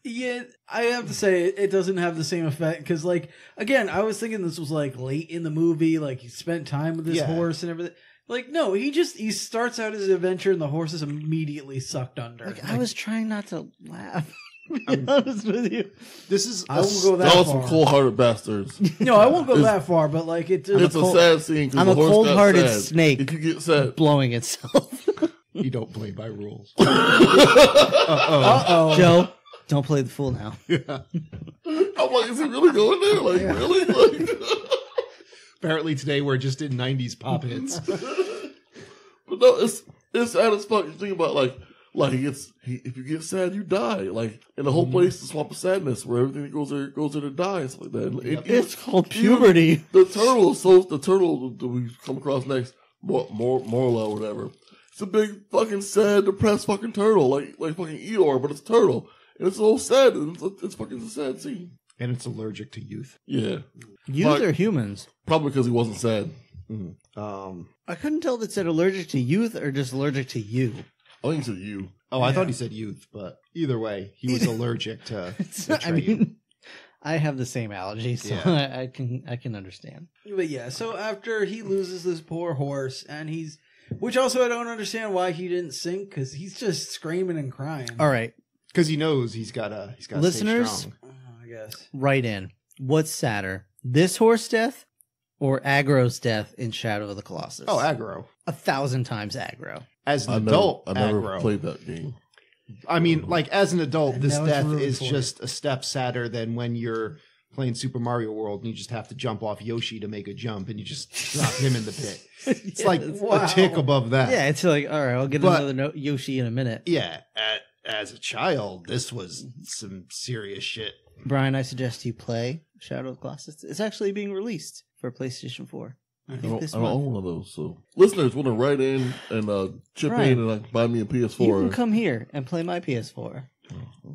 Yeah, I have to say it, it doesn't have the same effect because, like, again, I was thinking this was like late in the movie, like he spent time with this Yeah. horse and everything. Like, no, he just he starts out his adventure and the horse is immediately sucked under. Like, I was trying not to laugh. To be honest with you. This is I a won't go that That was far. some cold-hearted bastards. No, I won't go It's- that far, but like it. It's a cold- sad scene. 'cause I'm the a horse got cold-hearted sad. snake. If you get sad, Blowing itself. you don't play by rules. uh oh. Joe, don't play the fool now. Yeah. I'm like, is he really going there? Like, really? Like, Apparently today we're just in '90s pop hits. but no, it's it's sad as fuck. You think about like, like it's if you get sad, you die. Like, and the whole mm-hmm. place is a swamp of sadness where everything that goes there goes there to die and stuff like that. And It's called puberty. the turtle, so the turtle that we come across next, more, more, Morla or whatever. It's a big fucking sad, depressed fucking turtle, like like fucking Eeyore, but it's a turtle, and it's so sad. And it's, it's fucking a sad scene. and it's allergic to youth. Yeah, Youth Fuck. or humans? probably because he wasn't sad. Um, I couldn't tell if it said allergic to youth or just allergic to you. I think it's you. oh, I thought he said youth, but either way, he was allergic to. It's I Atreyu. mean, I have the same allergy, so Yeah. I, I can I can understand. But yeah, so after he loses this poor horse, and he's, which also I don't understand why he didn't sink because he's just screaming and crying. All right, because he knows he's got to. He's got Listeners? Oh, I guess. right in. What's sadder, this horse death or Agro's death in Shadow of the Colossus? Oh, Agro. a thousand times Agro. As an I never, adult, I never aggro. played that game. I mean, like as an adult, And this death is for just a step sadder than when you're playing Super Mario World and you just have to jump off Yoshi to make a jump and you just drop him in the pit. It's like Wow. a tick above that. Yeah, it's like all right, I'll get But- another no- Yoshi in a minute. Yeah. At, as a child, this was some serious shit. Brian, I suggest you play Shadow of the Colossus. It's actually being released for PlayStation 4. I I don't, this I don't own one of those. So listeners want to write in and uh, chip Right. in and like, buy me a PS4. You can come here and play my PS4.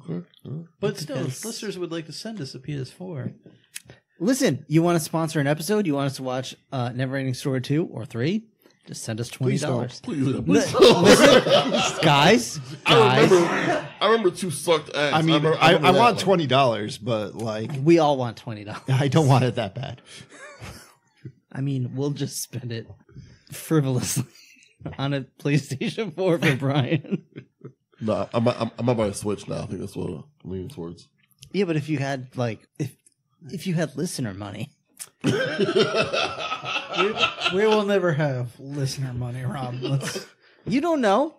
Okay. yeah. But still, if listeners would like to send us a PS4. Listen, you want to sponsor an episode? You want us to watch uh, Neverending Story 2 or 3? Just send us $20. Please, yeah, please don't. Guys, I remember. I remember two sucked ass. I mean, remember- I, I, remember that want one. twenty dollars, but like, we all want $20. I don't want it that bad. I mean, we'll just spend it frivolously on a PlayStation 4 for Brian. No, I'm, I'm, I'm about to Switch now. I think that's what I'm leaning towards. yeah, but if you had, like, if if you had listener money, We, we will never have listener money, Rob. Let's, you don't know.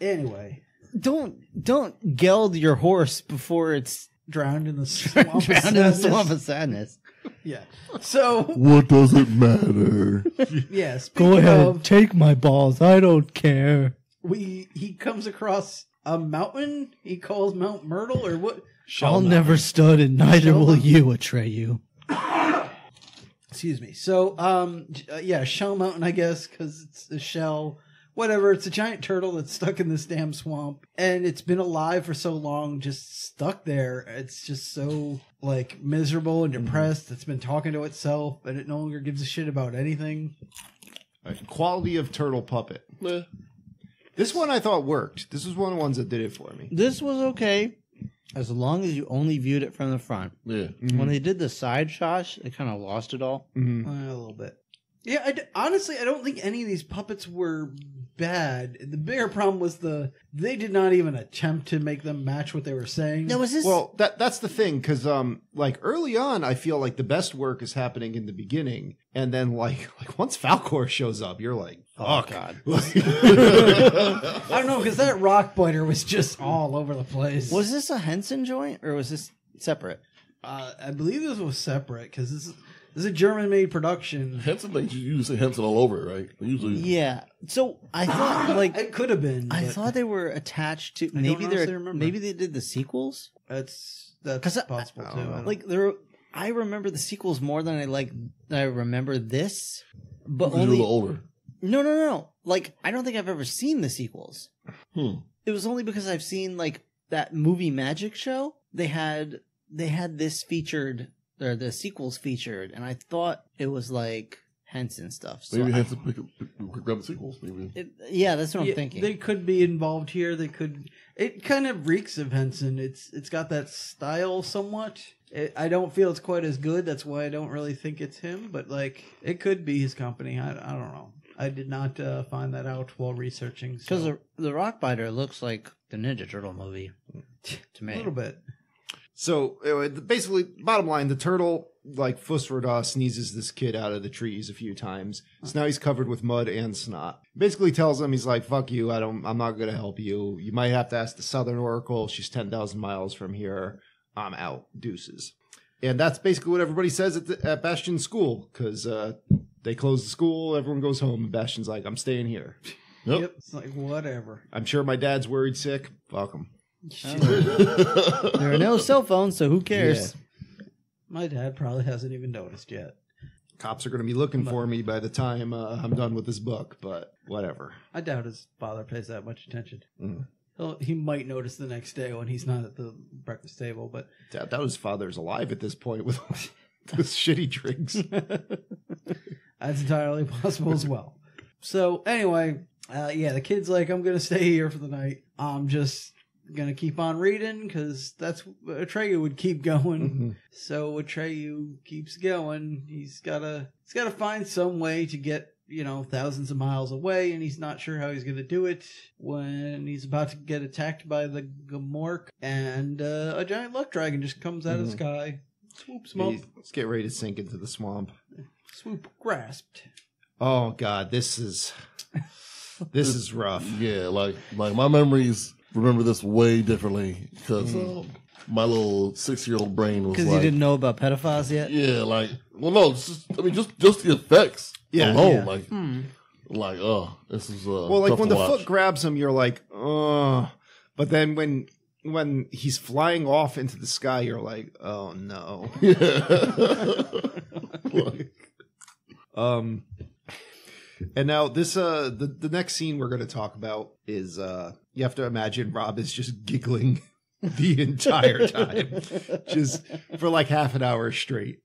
anyway, Don't don't geld your horse before it's drowned in the swamp. of drowned in the sadness. swamp of sadness. Yeah. So what does it matter? yeah, speaking of, take my balls. I don't care. we he comes across a mountain he calls Mount Myrtle or what? I'll never stud, and neither Shall will not. you, Atreyu. Excuse me. So um uh, yeah, Shell Mountain, I guess, because it's a shell. Whatever. It's a giant turtle that's stuck in this damn swamp, and it's been alive for so long, just stuck there. It's just so like miserable and depressed. It's been talking to itself, and it no longer gives a shit about anything. Quality of turtle puppet. Nah. This one I thought worked. This was one of the ones that did it for me. This was okay. As long as you only viewed it from the front. Yeah. When they did the side shots, it kind of lost it all. Mhm. Uh, a little bit. Yeah, I d honestly, I don't think any of these puppets were bad. The bigger problem was the they did not even attempt to make them match what they were saying. Now, was this? Well, that that's the thing because um like early on, I feel like the best work is happening in the beginning, and then like like once Falkor shows up, you're like, oh fuck. god. I don't know because that rock biter was just all over the place. Was this a Henson joint or was this separate? uh, I believe this was separate because this is this is a German-made production. Henson, like, you usually say Henson all over it, right? Usually. Yeah. So I thought like It could have been. I but thought they were attached to don't maybe honestly they're remember. maybe they did the sequels. that's that's 'Cause I- possible I too. I don't- Like there, I remember the sequels more than I like. I remember this, but Usually a only little older. no, no, no, no. Like I don't think I've ever seen the sequels. Hmm. It was only because I've seen like that movie Magic Show. They had they had this featured or the sequels featured, and I thought it was like Henson stuff. So Maybe I- Henson pick, pick, pick, grab the sequels, maybe. it, yeah, that's what Yeah, I'm thinking. They could be involved here. They could. It kind of reeks of Henson. It's it's got that style somewhat. It, I don't feel it's quite as good. That's why I don't really think it's him. But like, it could be his company. I, I don't know. I did not uh, find that out while researching. So. Because the, the Rock Biter looks like the Ninja Turtle movie to me. a little bit. So anyway, basically, bottom line, the turtle like Fus Ro Dah sneezes this kid out of the trees a few times. So now he's covered with mud and snot. Basically tells him he's like, "Fuck you! I don't. I'm not gonna help you. You might have to ask the Southern Oracle. She's ten thousand miles from here. I'm out. Deuces." And that's basically what everybody says at, the, at Bastian School because uh, they close the school. Everyone goes home. And Bastian's like, "I'm staying here. Yep. Yep. It's like whatever. I'm sure my dad's worried sick. Fuck him." There are no cell phones, so who cares? My dad probably hasn't even noticed yet. Cops are going to be looking for me by the time uh, I'm done with this book, but whatever. I doubt his father pays that much attention. Mm. He'll, he might notice the next day when he's not at the breakfast table, but That, that was father's alive at this point with those shitty drinks. That's entirely possible as well. So anyway, uh, yeah, the kid's like, I'm gonna stay here for the night. I'm just gonna keep on reading because that's Atreyu would keep going. Mhm. So Atreyu keeps going. He's gotta he's gotta find some way to get you know thousands of miles away, and he's not sure how he's gonna do it when he's about to get attacked by the Gmork, and uh, a giant luck dragon just comes out of the sky, swoops him up, Let's get ready to sink into the swamp. swoop grasped. Oh god, this is this is rough. Yeah, like like my memories remember this way differently because um, my little six year old brain was Because like, you didn't know about pedophiles yet. yeah, like well, no, just, I mean, just just the effects Yeah, alone, yeah. like like oh, this is uh, Well, like tough when to the watch. foot grabs him, you're like, oh. But then when when he's flying off into the sky, you're like, oh no. Like, Um, and now this uh the the next scene we're going to talk about is uh you have to imagine Rob is just giggling the entire time, just for like half an hour straight.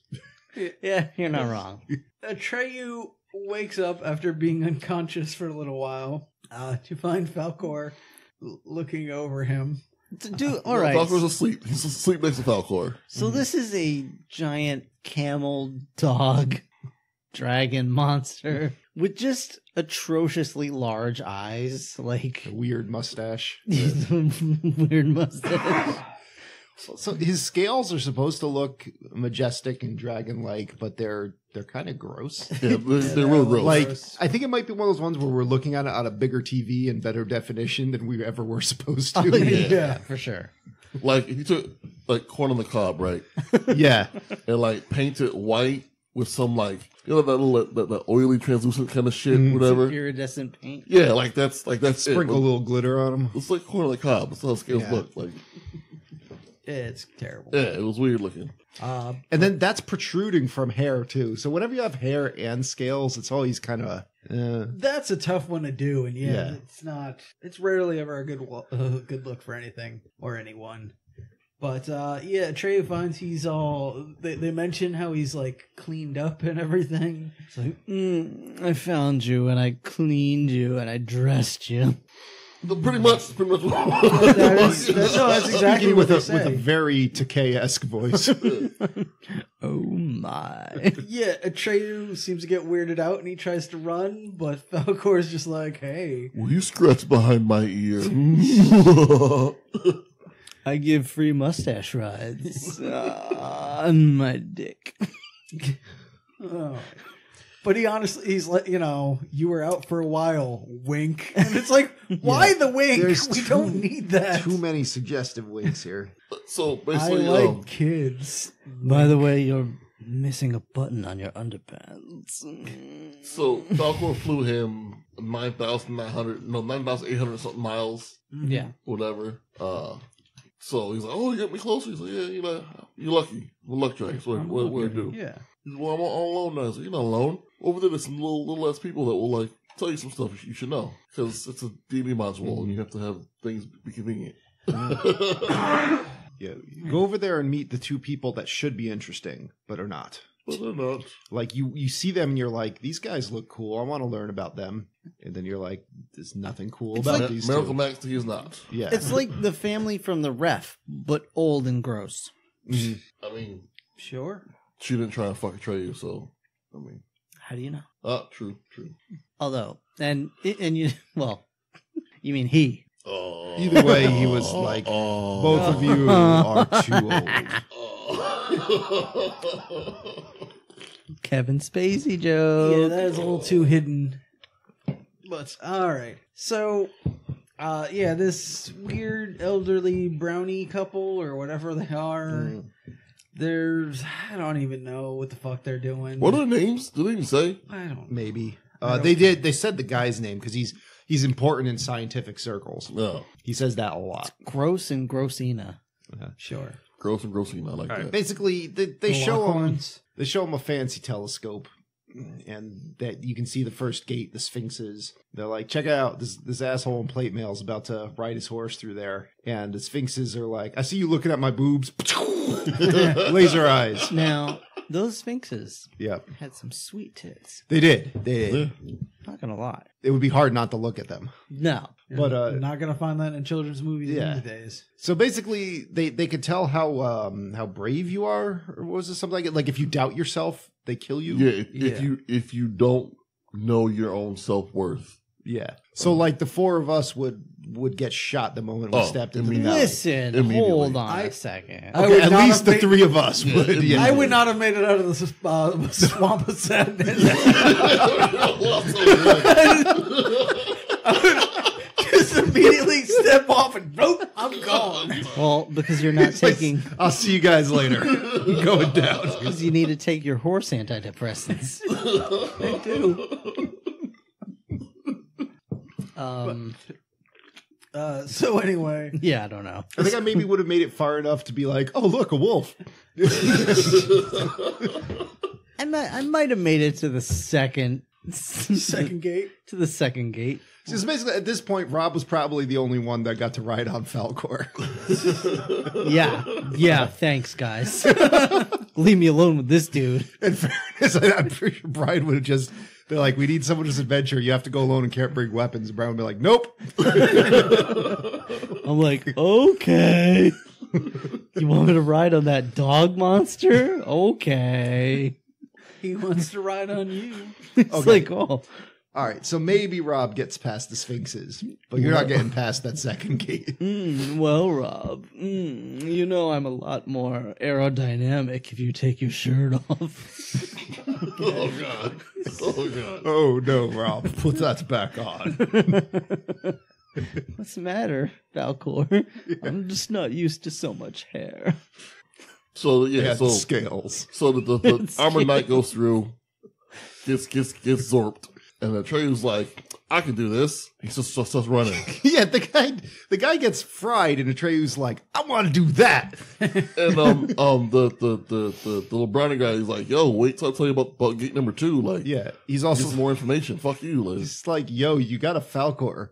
Yeah, you're not wrong. Atreyu wakes up after being unconscious for a little while uh, to find Falkor l- looking over him. Dude, all right. Falkor's asleep. He's asleep next to Falkor. So this is a giant camel dog dragon monster with just atrociously large eyes, like A weird mustache. weird mustache. So his scales are supposed to look majestic and dragon-like, but they're they're kind of gross. Yeah, they're, they're real gross. Like I think it might be one of those ones where we're looking at it on a bigger TV and better definition than we ever were supposed to. Oh, yeah, Yeah. for sure. like if you took like corn on the cob, right, yeah. and like painted white with some like you know that little that, that oily translucent kind of shit, Mm. whatever. Iridescent paint. Yeah, like that's like that's it. Sprinkle a little glitter on them. It's like corn on the cob. That's how scales Yeah. look. Like It's terrible. yeah, it was weird looking. Uh, And then that's protruding from hair too. So whenever you have hair and scales, it's always kind of uh, that's a tough one to do, and yeah, Yeah. it's not. It's rarely ever a good uh, good look for anything or anyone. But uh, yeah, Trey finds he's all. They, they mention how he's like cleaned up and everything. It's like, Mm, I found you and I cleaned you and I dressed you. Pretty much, pretty much. That is, that, no, that's exactly Speaking what with they a, with a very Takei-esque voice. Oh my. yeah, Atreyu seems to get weirded out and he tries to run, but Falkor is just like, "Hey, Will you scratch behind my ear? I give free mustache rides on my dick. Oh. But he honestly, he's like, you know, you were out for a while, wink. And it's like, why the wink? There's we too- don't need that. Too many suggestive winks here. so I basically, like um, kids. By the way, you're missing a button on your underpants. so Falkor flew him nine thousand nine hundred, no nine thousand eight hundred something miles, Yeah. whatever. Uh, so he's like, "Oh, you get me closer." He's like, "Yeah, you know, you're lucky. We're luck dragons. What, what, what do?" Yeah. He's like, well, I'm all alone now. He's like, You're not alone. Over there, there's some little, little less people that will like tell you some stuff you should know because it's a DB module and you have to have things be convenient. Yeah, go over there and meet the two people that should be interesting, but are not. but they're not. Like you, you see them and you're like, these guys look cool. I want to learn about them. And then you're like, there's nothing cool about Ma- these Miracle two. Max, he is not. Yeah, It's like the family from the ref, but old and gross. Mhm. I mean, Sure. she didn't try and fuck Atreyu, so I mean, How do you know? ah, true, true. Although, and and you, well, you mean he? Oh, Either way, he was like, oh, both of you are too old. oh. Kevin Spacey Joe. Yeah, that is a little too hidden. But all right. So, uh, yeah, this weird elderly brownie couple or whatever they are. Mm. There's I don't even know what the fuck they're doing. what are the names? Did they even say? I don't. Maybe uh, they did. They said the guy's name because he's he's important in scientific circles. No. He says that a lot. Gross and Grossina. Sure. Gross and Grossina, I like that. Basically, they, they show him Lockhorns. they show him a fancy telescope, and that you can see the first gate, the Sphinxes. They're like, check out this this asshole in plate mail is about to ride his horse through there, and the Sphinxes are like, I see you looking at my boobs, laser eyes. Now, those sphinxes Yeah, had some sweet tits. they did. They did. Not gonna lie. It would be hard not to look at them. No. But uh, not gonna find that in children's movies Yeah. these days. So basically, they they could tell how um how brave you are, or was it something like it? Like if you doubt yourself, they kill you. Yeah, if, Yeah. if you if you don't know your own self worth, Yeah. So like the four of us would would get shot the moment we Oh, stepped into the immediately. valley. Listen, hold on I- a second. I Okay, would at least the made- three of us would. Yeah. I would not have made it out of the uh, swamp of sadness. Just immediately step off and nope, I'm gone. well, because you're not taking, I'll see you guys later. I'm going down. because you need to take your horse antidepressants. They do. Um, Uh, so anyway, yeah, I don't know. I think I maybe would have made it far enough to be like, oh look, a wolf. I might, I might have made it to the second, second gate. to the second gate. Just basically at this point, Rob was probably the only one that got to ride on Falkor. Yeah, yeah. Thanks, guys. Leave me alone with this dude. In fairness, I- I'm pretty sure Brian would have just they're like, we need someone to this adventure. You have to go alone and can't bring weapons. And Brian would be like, nope. I'm like, okay. You want me to ride on that dog monster? Okay. He wants to ride on you. It's Okay. like, oh, All right, so maybe Rob gets past the Sphinxes, but you're not getting past that second gate. mm, well, Rob, mm, you know I'm a lot more aerodynamic if you take your shirt off. oh god, oh god. Oh no, Rob, put that back on. What's the matter, Falkor? I'm just not used to so much hair. So yeah, Yeah, so scales. so the, the, the armor scary. knight goes through, gets gets gets zorped, and the Atreyu's like, I can do this. He just starts running, Yeah, the guy, the guy gets fried, and Atreyu's like, "I want to do that." and um um the the the the, the little brownie guy is like, Yo, wait till I tell you about, about gate number two. Like, Yeah, he's also some more information. Fuck you, like. he's like, "Yo, you got a Falkor."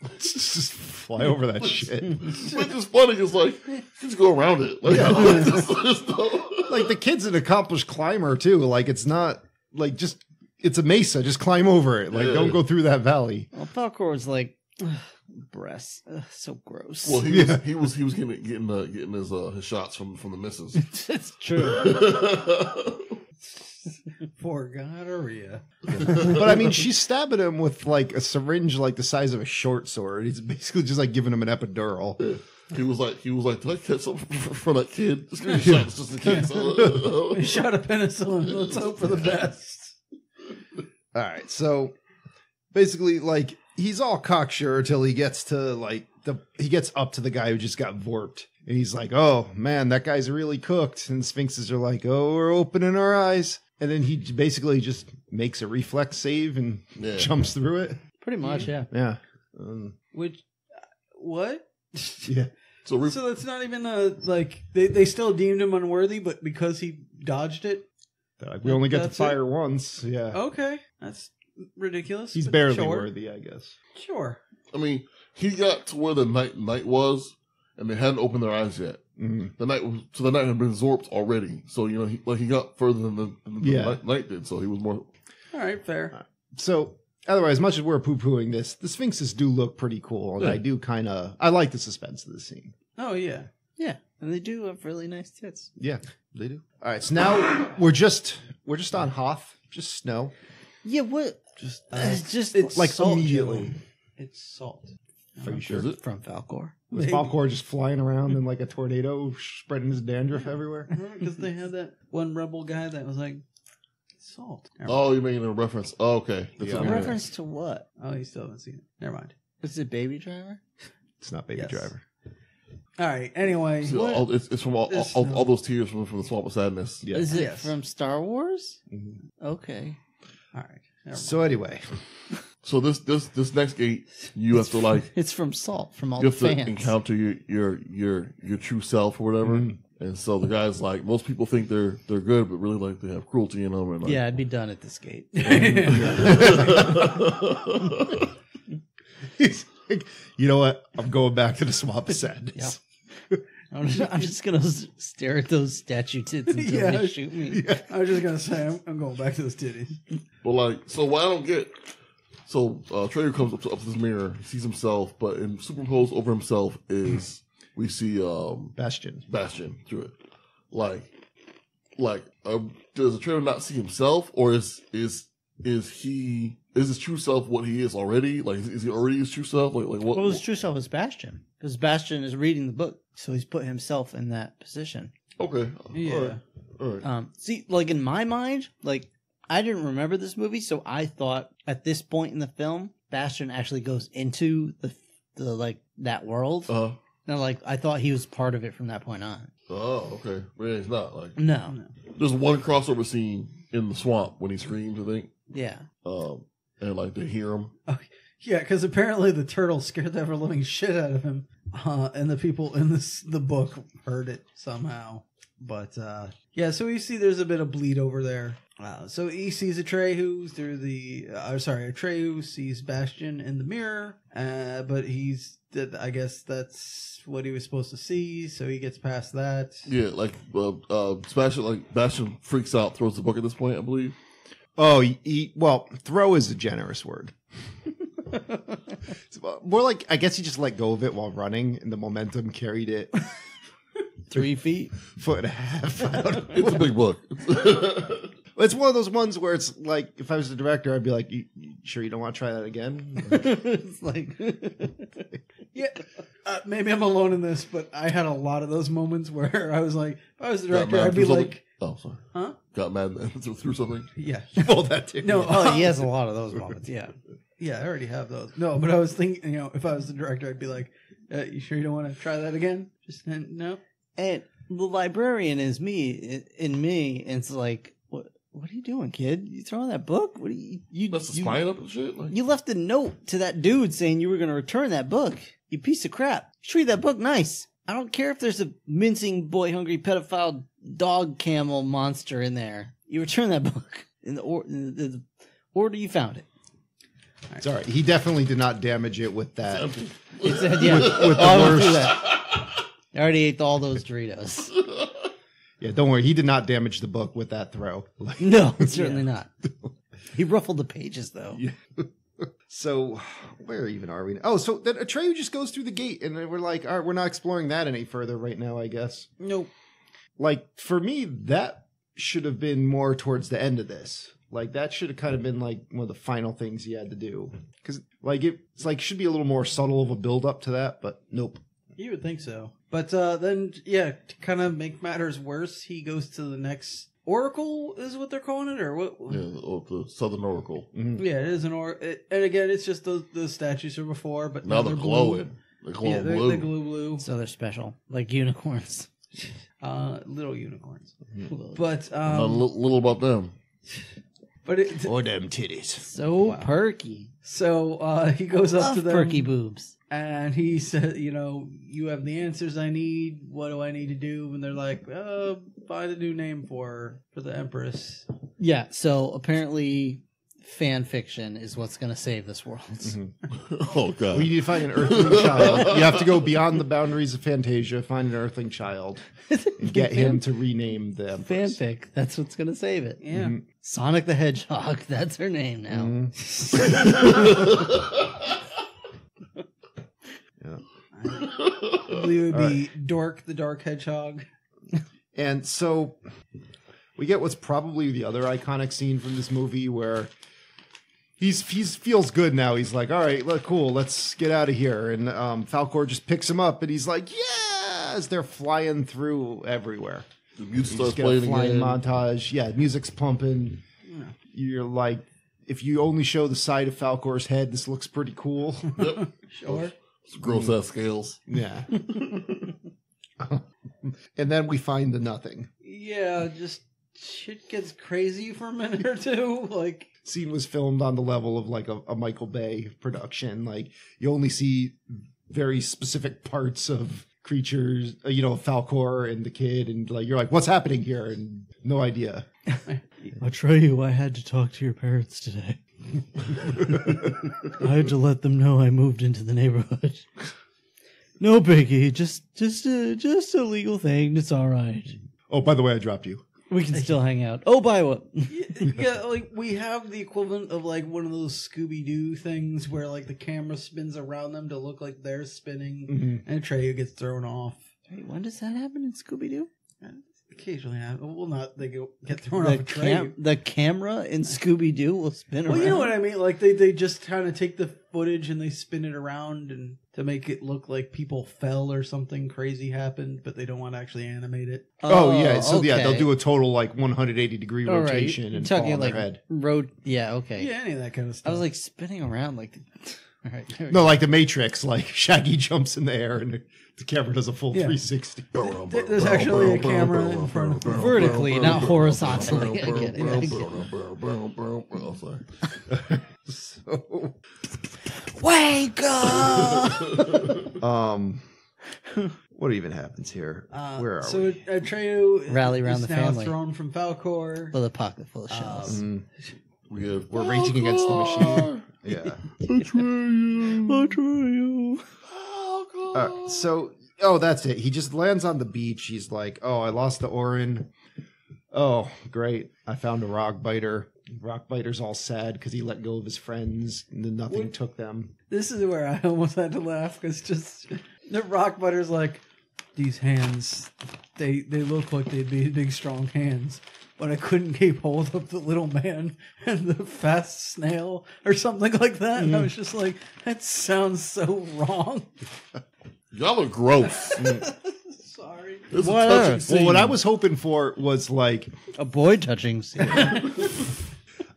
Just fly over that shit. Which is funny, it's like you just go around it. Like, no- Like the kid's an accomplished climber too. Like it's not like just it's a mesa. Just climb over it. Like Yeah. don't go through that valley. Well, Falkor was like, breasts. Ugh, so gross. Well, he was he was he was getting getting uh, getting his uh, his shots from from the misses. it's true. For gonorrhea. but I mean, she's stabbing him with like a syringe like the size of a short sword. He's basically just like giving him an epidural. he was like he was like, did I catch something from that kid? Just give me shots just in case. A shot of penicillin. Let's hope for the best. All right, so basically, like he's all cocksure till he gets to like the he gets up to the guy who just got vorped, and he's like, "Oh man, that guy's really cooked." And Sphinxes are like, "Oh, we're opening our eyes," and then he basically just makes a reflex save and Yeah. jumps through it. Pretty much, yeah. Yeah, um, Which, uh, what? yeah. so re- So that's not even a like they they still deemed him unworthy, but because he dodged it, like, we only get to That's it? fire once. Yeah, okay, that's ridiculous. he's but barely sure. worthy, I guess. Sure. I mean, he got to where the night night was, and they hadn't opened their eyes yet. Mhm. The night was so the night had been absorbed already. So you know, he like he got further than the, than the Yeah. night, night did. So he was more. All right, fair. So, otherwise, as much as we're poo pooing this, the Sphinxes do look pretty cool, and Yeah. I do kind of I like the suspense of the scene. Oh yeah. Yeah. And they do have really nice tits. Yeah, they do. All right, so now we're just we're just on Hoth, just snow. Yeah, what? Just It's just it's like salt, immediately. Joe. It's salt. Are you sure? Is it? from Falkor. Was Falkor just flying around in like a tornado, spreading his dandruff everywhere? Because they had that one rebel guy that was like salt. Oh, you're making a reference. Oh, okay. That's Yeah. A reference to what? Oh, you still haven't seen it. Never mind. Is it Baby Driver? It's not Baby Yes. Driver. All right. Anyway, See, all, it's, it's from all, This- all, all those tears from, from the swamp of sadness. Yeah. Is it Yes. from Star Wars? Mhm. Okay. All right. So anyway, So this this this next gate, you have to like It's from Salt, from all you the have to fans. encounter your your your your true self or whatever. Mhm. And so the guy's like, most people think they're they're good, but really like they have cruelty in them. And like, Yeah, I'd be done at this gate. he's like, you know what? I'm going back to the swamp of sadness. I'm just, I'm just gonna stare at those statue tits until Yeah. they shoot me. I was just gonna say I'm, I'm going back to those titties. But like, so what I don't get, so uh, Trader comes up to, up to this mirror, he sees himself, but in superimposed over himself is we see um Bastian. Bastian through it. Like, like, uh, does the Trader not see himself, or is is is he is his true self what he is already? Like, is, is he already his true self? Like, like what? Well, his true self is Bastian because Bastian is reading the book, so he's put himself in that position. okay, Yeah. all right, all right. Um, see, like in my mind, like I didn't remember this movie, so I thought at this point in the film, Bastian actually goes into the the like that world. Uh, And like I thought he was part of it from that point on. oh, okay. But yeah, it's not like No, there's one crossover scene in the swamp when he screams. I think, yeah, um, and like they hear him. Yeah, because apparently the turtle scared the ever living shit out of him, uh, and the people in this the book heard it somehow. But uh, yeah, so we see there's a bit of bleed over there. Uh, so he sees Atreyu through the. Uh, sorry, Atreyu sees Bastian in the mirror, uh, but he's. I guess that's what he was supposed to see. So he gets past that. Yeah, like uh, uh, Bastian, like Bastian freaks out, throws the book at this point, I believe. Oh, he, he- well, throw is a generous word. It's more like I guess he just let go of it while running, and the momentum carried it three feet. foot and a half. I don't. It's a big book. It's one of those ones where it's like, if I was the director, I'd be like, you, you sure you don't want to try that again? it's like Yeah, uh, maybe I'm alone in this, but I had a lot of those moments where I was like, if I was the director, I'd be through something? like, oh, sorry. huh? Got mad and threw through something. Yeah. well, that too. No, oh, he has a lot of those moments. Yeah, Yeah, I already have those. No, but I was thinking, you know, if I was the director, I'd be like, uh, "You sure you don't want to try that again?" Just uh, no. and the librarian is me in, in me, and it's like, what? What are you doing, kid? You throwing that book? What are you? You, That's the you, spine up and shit. Like, you left a note to that dude saying you were going to return that book. You piece of crap. Treat that book nice. I don't care if there's a mincing, boy hungry, pedophile dog camel monster in there. You return that book in the, or, in the, the order you found it. Sorry, he definitely did not damage it with that. empty. It said, yeah, with the Oh, I worst. that. I already ate all those Doritos. Yeah, don't worry, he did not damage the book with that throw. Like, No, certainly not. He ruffled the pages though. Yeah. So where even are we? Now? Oh, so then Atreyu just goes through the gate, and we're like, all right, we're not exploring that any further right now, I guess. Nope. Like for me, that should have been more towards the end of this. Like that should have kind of been like one of the final things he had to do, because like it, it's like should be a little more subtle of a build up to that, but nope. You would think so. But uh, then, yeah, to kind of make matters worse, he goes to the next Oracle, is what they're calling it, or what? Yeah, oh, the Southern Oracle. Yeah, it is an or. It, and again, it's just the the statues from before, but Now they're blue. glowing. They're glowing Yeah, they're, blue. they're glue blue. So they're special, like unicorns. Uh, little unicorns. Well, But Not a um, li- little about them. but it, Or them titties. so perky. so uh, he goes up Love to them perky boobs. and he said, "You know, you have the answers I need. What do I need to do?" And they're like, "Uh, find a new name for her, for the Empress." Yeah. So apparently, fan fiction is what's going to save this world. Mm-hmm. oh god. We need to find an earthling child. You have to go beyond the boundaries of Fantasia, find an earthling child, and get him to rename the Empress. Fanfic. That's what's going to save it. Yeah. Mm-hmm. Sonic the Hedgehog. That's her name now. I believe it would be Dork the Dark Hedgehog. And so we get what's probably the other iconic scene from this movie where he's he's feels good now. He's like, all right, look, cool, let's get out of here. And um, Falkor just picks him up and he's like, yeah, as they're flying through everywhere. the music starts just a playing flying again. montage. Yeah, music's pumping. You're like, if you only show the side of Falkor's head, this looks pretty cool. Yep. Sure. It's gross ass scales. yeah. and then we find the nothing. Yeah, just shit gets crazy for a minute or two. Like, scene was filmed on the level of like a, a Michael Bay production. Like you only see very specific parts of creatures, uh, you know, Falkor and the kid, and like you're like, what's happening here? And no idea. I tell you, I had to talk to your parents today. I had to let them know I moved into the neighborhood. No biggie, just just a just a legal thing. It's all right. Oh, by the way, I dropped you. We can still hang out. Oh, by what? yeah, like we have the equivalent of like one of those Scooby Doo things where like the camera spins around them to look like they're spinning, mm-hmm. and Treyu gets thrown off. Wait, when does that happen in Scooby Doo? Occasionally, happen. well, not they go get thrown The, off a cam- Treyu. the camera in Scooby Doo will spin Well, around. you know what I mean. Like they they just kind of take the footage and they spin it around and to make it look like people fell or something crazy happened, but they don't want to actually animate it. Oh, oh yeah, so yeah, they'll do a total like 180 degree All right. rotation You're and fall on like their head. road. Yeah, okay. Yeah, any of that kind of stuff. I was like spinning around like. All right. there we No, like the Matrix, like Shaggy jumps in the air and the camera does a full Yeah. 360. There's actually a camera in front of them. Vertically, not horizontally. I get it. I get it. So, Wake up! um, what even happens here? Uh, Where are we? so we? Atreyu Rally around is the now family. thrown from Falkor. With a pocket full of shells. Mm, We have we're raging against the machine. Yeah. Atreyu. All right, so, oh, that's it. He just lands on the beach. He's like, "Oh, I lost the Auryn. Oh, great! I found a rock biter. Rock biter's all sad because he let go of his friends and then nothing What- took them. This is where I almost had to laugh because just the rock biter's like these hands. They they look like they'd be big strong hands, but I couldn't keep hold of the little man and the fast snail or something like that. And I mm-hmm. was just like, that sounds so wrong. Y'all are gross. Sorry. It's a What touching else? scene. Well, what I was hoping for was like A boy touching scene.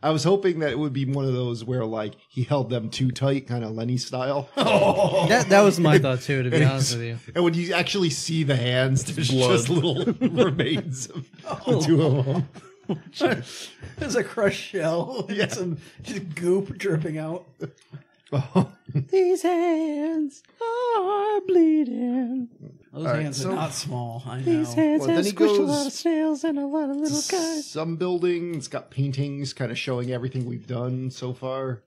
I was hoping that it would be one of those where like he held them too tight, kind of Lenny style. Oh. that that was my thought too. To be honest with you, And when you actually see the hands, there's Blood. just little remains of the oh. two of them. There's a crushed shell and Yeah. some just goop dripping out. these hands are bleeding. Those right, hands so- are not small. I know. These hands Well, have then he squished a goes- lot of snails and a lot of little guys. Some building, it's got paintings kind of showing everything we've done so far.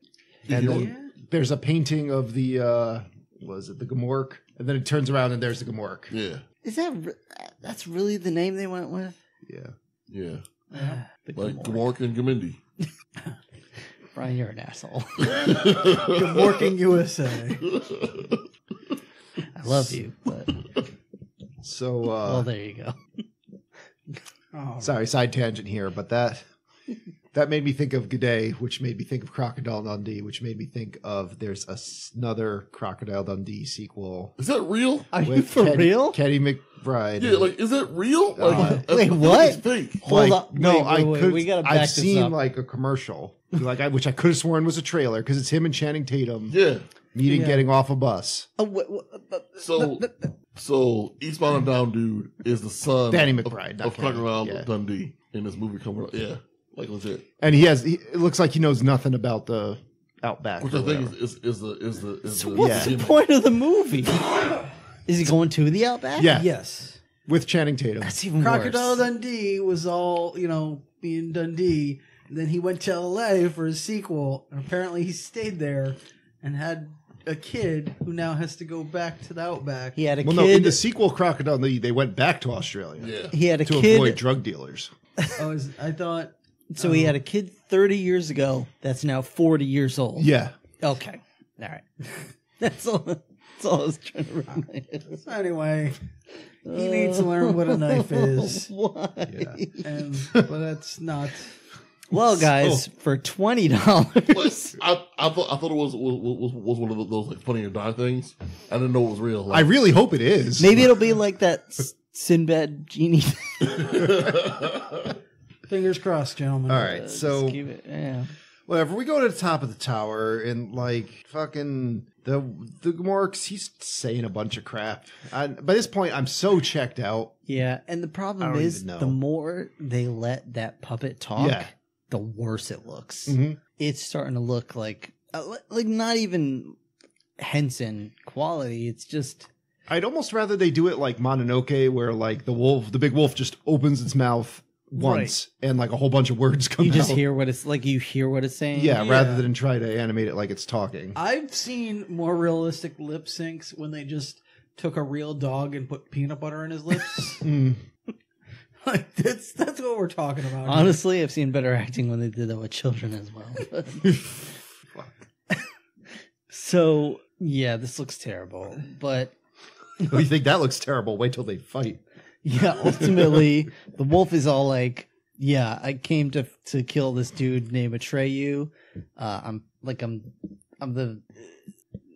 And then there's a painting of the uh was it the Gmork? And then it turns around and there's the Gmork. Yeah, Is that re- that's really the name they went with? Yeah. yeah. The Like Gamorrean. Gmork and Gamindi. Brian, you're an asshole. Good working USA. I love you, but So, uh, well, there you go. Oh, sorry, side tangent here, but that that made me think of G'day, which made me think of Crocodile Dundee, which made me think of there's a s- another Crocodile Dundee sequel Is that real? Are you with for Kenny, real? Kenny McBride. Yeah, like is that real? Like, Uh, I- I wait, think what? It's fake. Hold like, on. No, Wait, wait, I wait, could. we gotta back I've this seen up. like a commercial, like I, which I could have sworn was a trailer because it's him and Channing Tatum Yeah. Meeting, Yeah. getting off a bus. Oh, wait, what- but- So, so Eastbound and Down dude is the son Danny McBride, not of, Crocodile yeah. Dundee in this movie coming up. Yeah, like legit. And he has. He, it looks like he knows nothing about the Outback. Which or I think is, is is the is the is so the what's Yeah. the point of the movie? Is he going to the Outback? yeah, Yes. with Channing Tatum. That's even Crocodile worse. Dundee was all, you know, being Dundee. And then he went to LA for his sequel. And apparently he stayed there and had a kid who now has to go back to the Outback. He had a Well, no, in kid. the sequel, Crocodile, they, they went back to Australia Yeah. he had a to kid. avoid drug dealers. Oh, I, was, I thought, so he uh-huh. had a kid 30 years ago that's now 40 years old. Yeah, Okay. All right. That's all. That's all I was trying to remind. anyway, he needs to learn what a knife is. Why? And, but that's not. Well, guys, for twenty dollars, I, I thought I thought it was was, was, was one of those like funny or die things. I didn't know it was real. I really hope it is. maybe it'll be like that Sinbad genie. Fingers crossed, gentlemen. All right, so keep it- yeah. whatever. We go to the top of the tower and like fucking the the Gmorks. He's saying a bunch of crap. I, by this point, I'm so checked out. Yeah, and the problem is, the more they let that puppet talk, Yeah. The worse it looks. Mhm. It's starting to look like, uh, like not even Henson quality. It's just I'd almost rather they do it like Mononoke, where like the wolf, the big wolf, just opens its mouth once and like a whole bunch of words come you just out. hear what it's like. You hear what it's saying. yeah, Yeah. rather than try to animate it like it's talking. I've seen more realistic lip syncs when they just took a real dog and put peanut butter in his lips. Mm. like that's that's what we're talking about. here. Honestly, I've seen better acting when they did that with children as well. so yeah, this looks terrible. But we think that looks terrible. Wait till they fight. yeah, ultimately the wolf is all like, "Yeah, I came to to kill this dude named Atreyu. Uh, I'm like I'm I'm the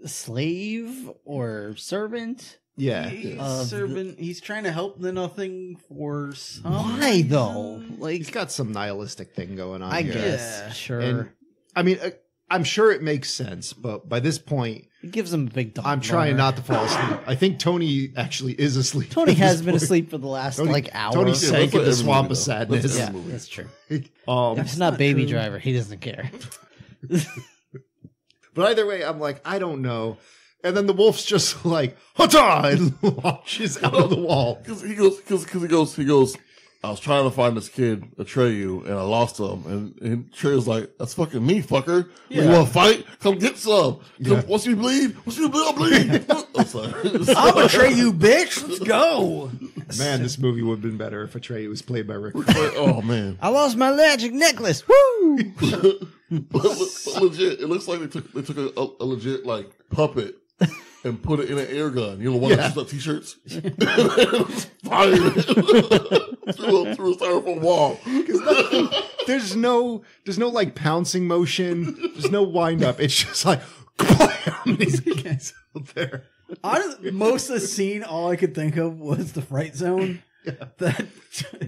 slave or servant. Yeah. He's Of the- servant. He's trying to help the nothing for some. Why though? Like He's got some nihilistic thing going on. I here. guess Yeah. sure. And I mean, uh, I'm sure it makes sense, but by this point, it gives him a big dog. I'm trying not to fall asleep. I think Tony actually is asleep. Tony at this has been asleep for the last Tony- like hour. Tony Yeah, sank in the swamp movie of sadness. That's yeah, every that's true. Um, If it's not not Baby true. Driver, he doesn't care. but either way, I'm like, I don't know. And then the wolf's just like, "Hata!" and launches out of the wall. Because he goes, because he goes, he goes. I was trying to find this kid Atreyu, and I lost him. And, and Atreyu's like, "That's fucking me, fucker. You want to fight? Come get some. Come, Yeah. Once you bleed, once you bleed, I'll bleed." I'm sorry. I'll betray you, bitch. Let's go. Man, this movie would have been better if Atreyu was played by Rick. oh man, I lost my magic necklace. Woo! but, but legit, it looks like they took they took a, a, a legit like puppet and put it in an air gun. You know, one Yeah. that shoots t-shirts, fired it through a, through a styrofoam wall. There's no, there's no like pouncing motion. There's no wind up. It's just like, blam, these guys out there. Honestly, most of the scene, all I could think of was the fright zone. That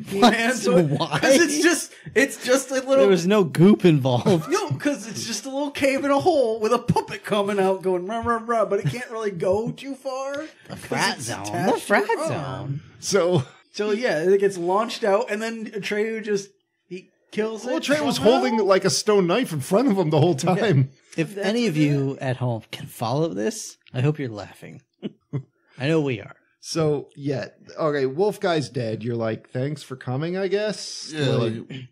He-Man toy. Why? 'Cause it's just, it's just a little. There was no goop involved. no, because it's just a little cave in a hole with a puppet coming out, going rah rah rah, but it can't really go too far. The Frat zone. The frat zone. So, So yeah, it gets launched out, and then Atreyu just he kills well, it. Trey was holding like a stone knife in front of him the whole time. If That's any of you at home can follow this, I hope you're laughing. I know we are. So, yeah, okay, Wolf Guy's dead. You're like, thanks for coming, I guess. Yeah, like, there's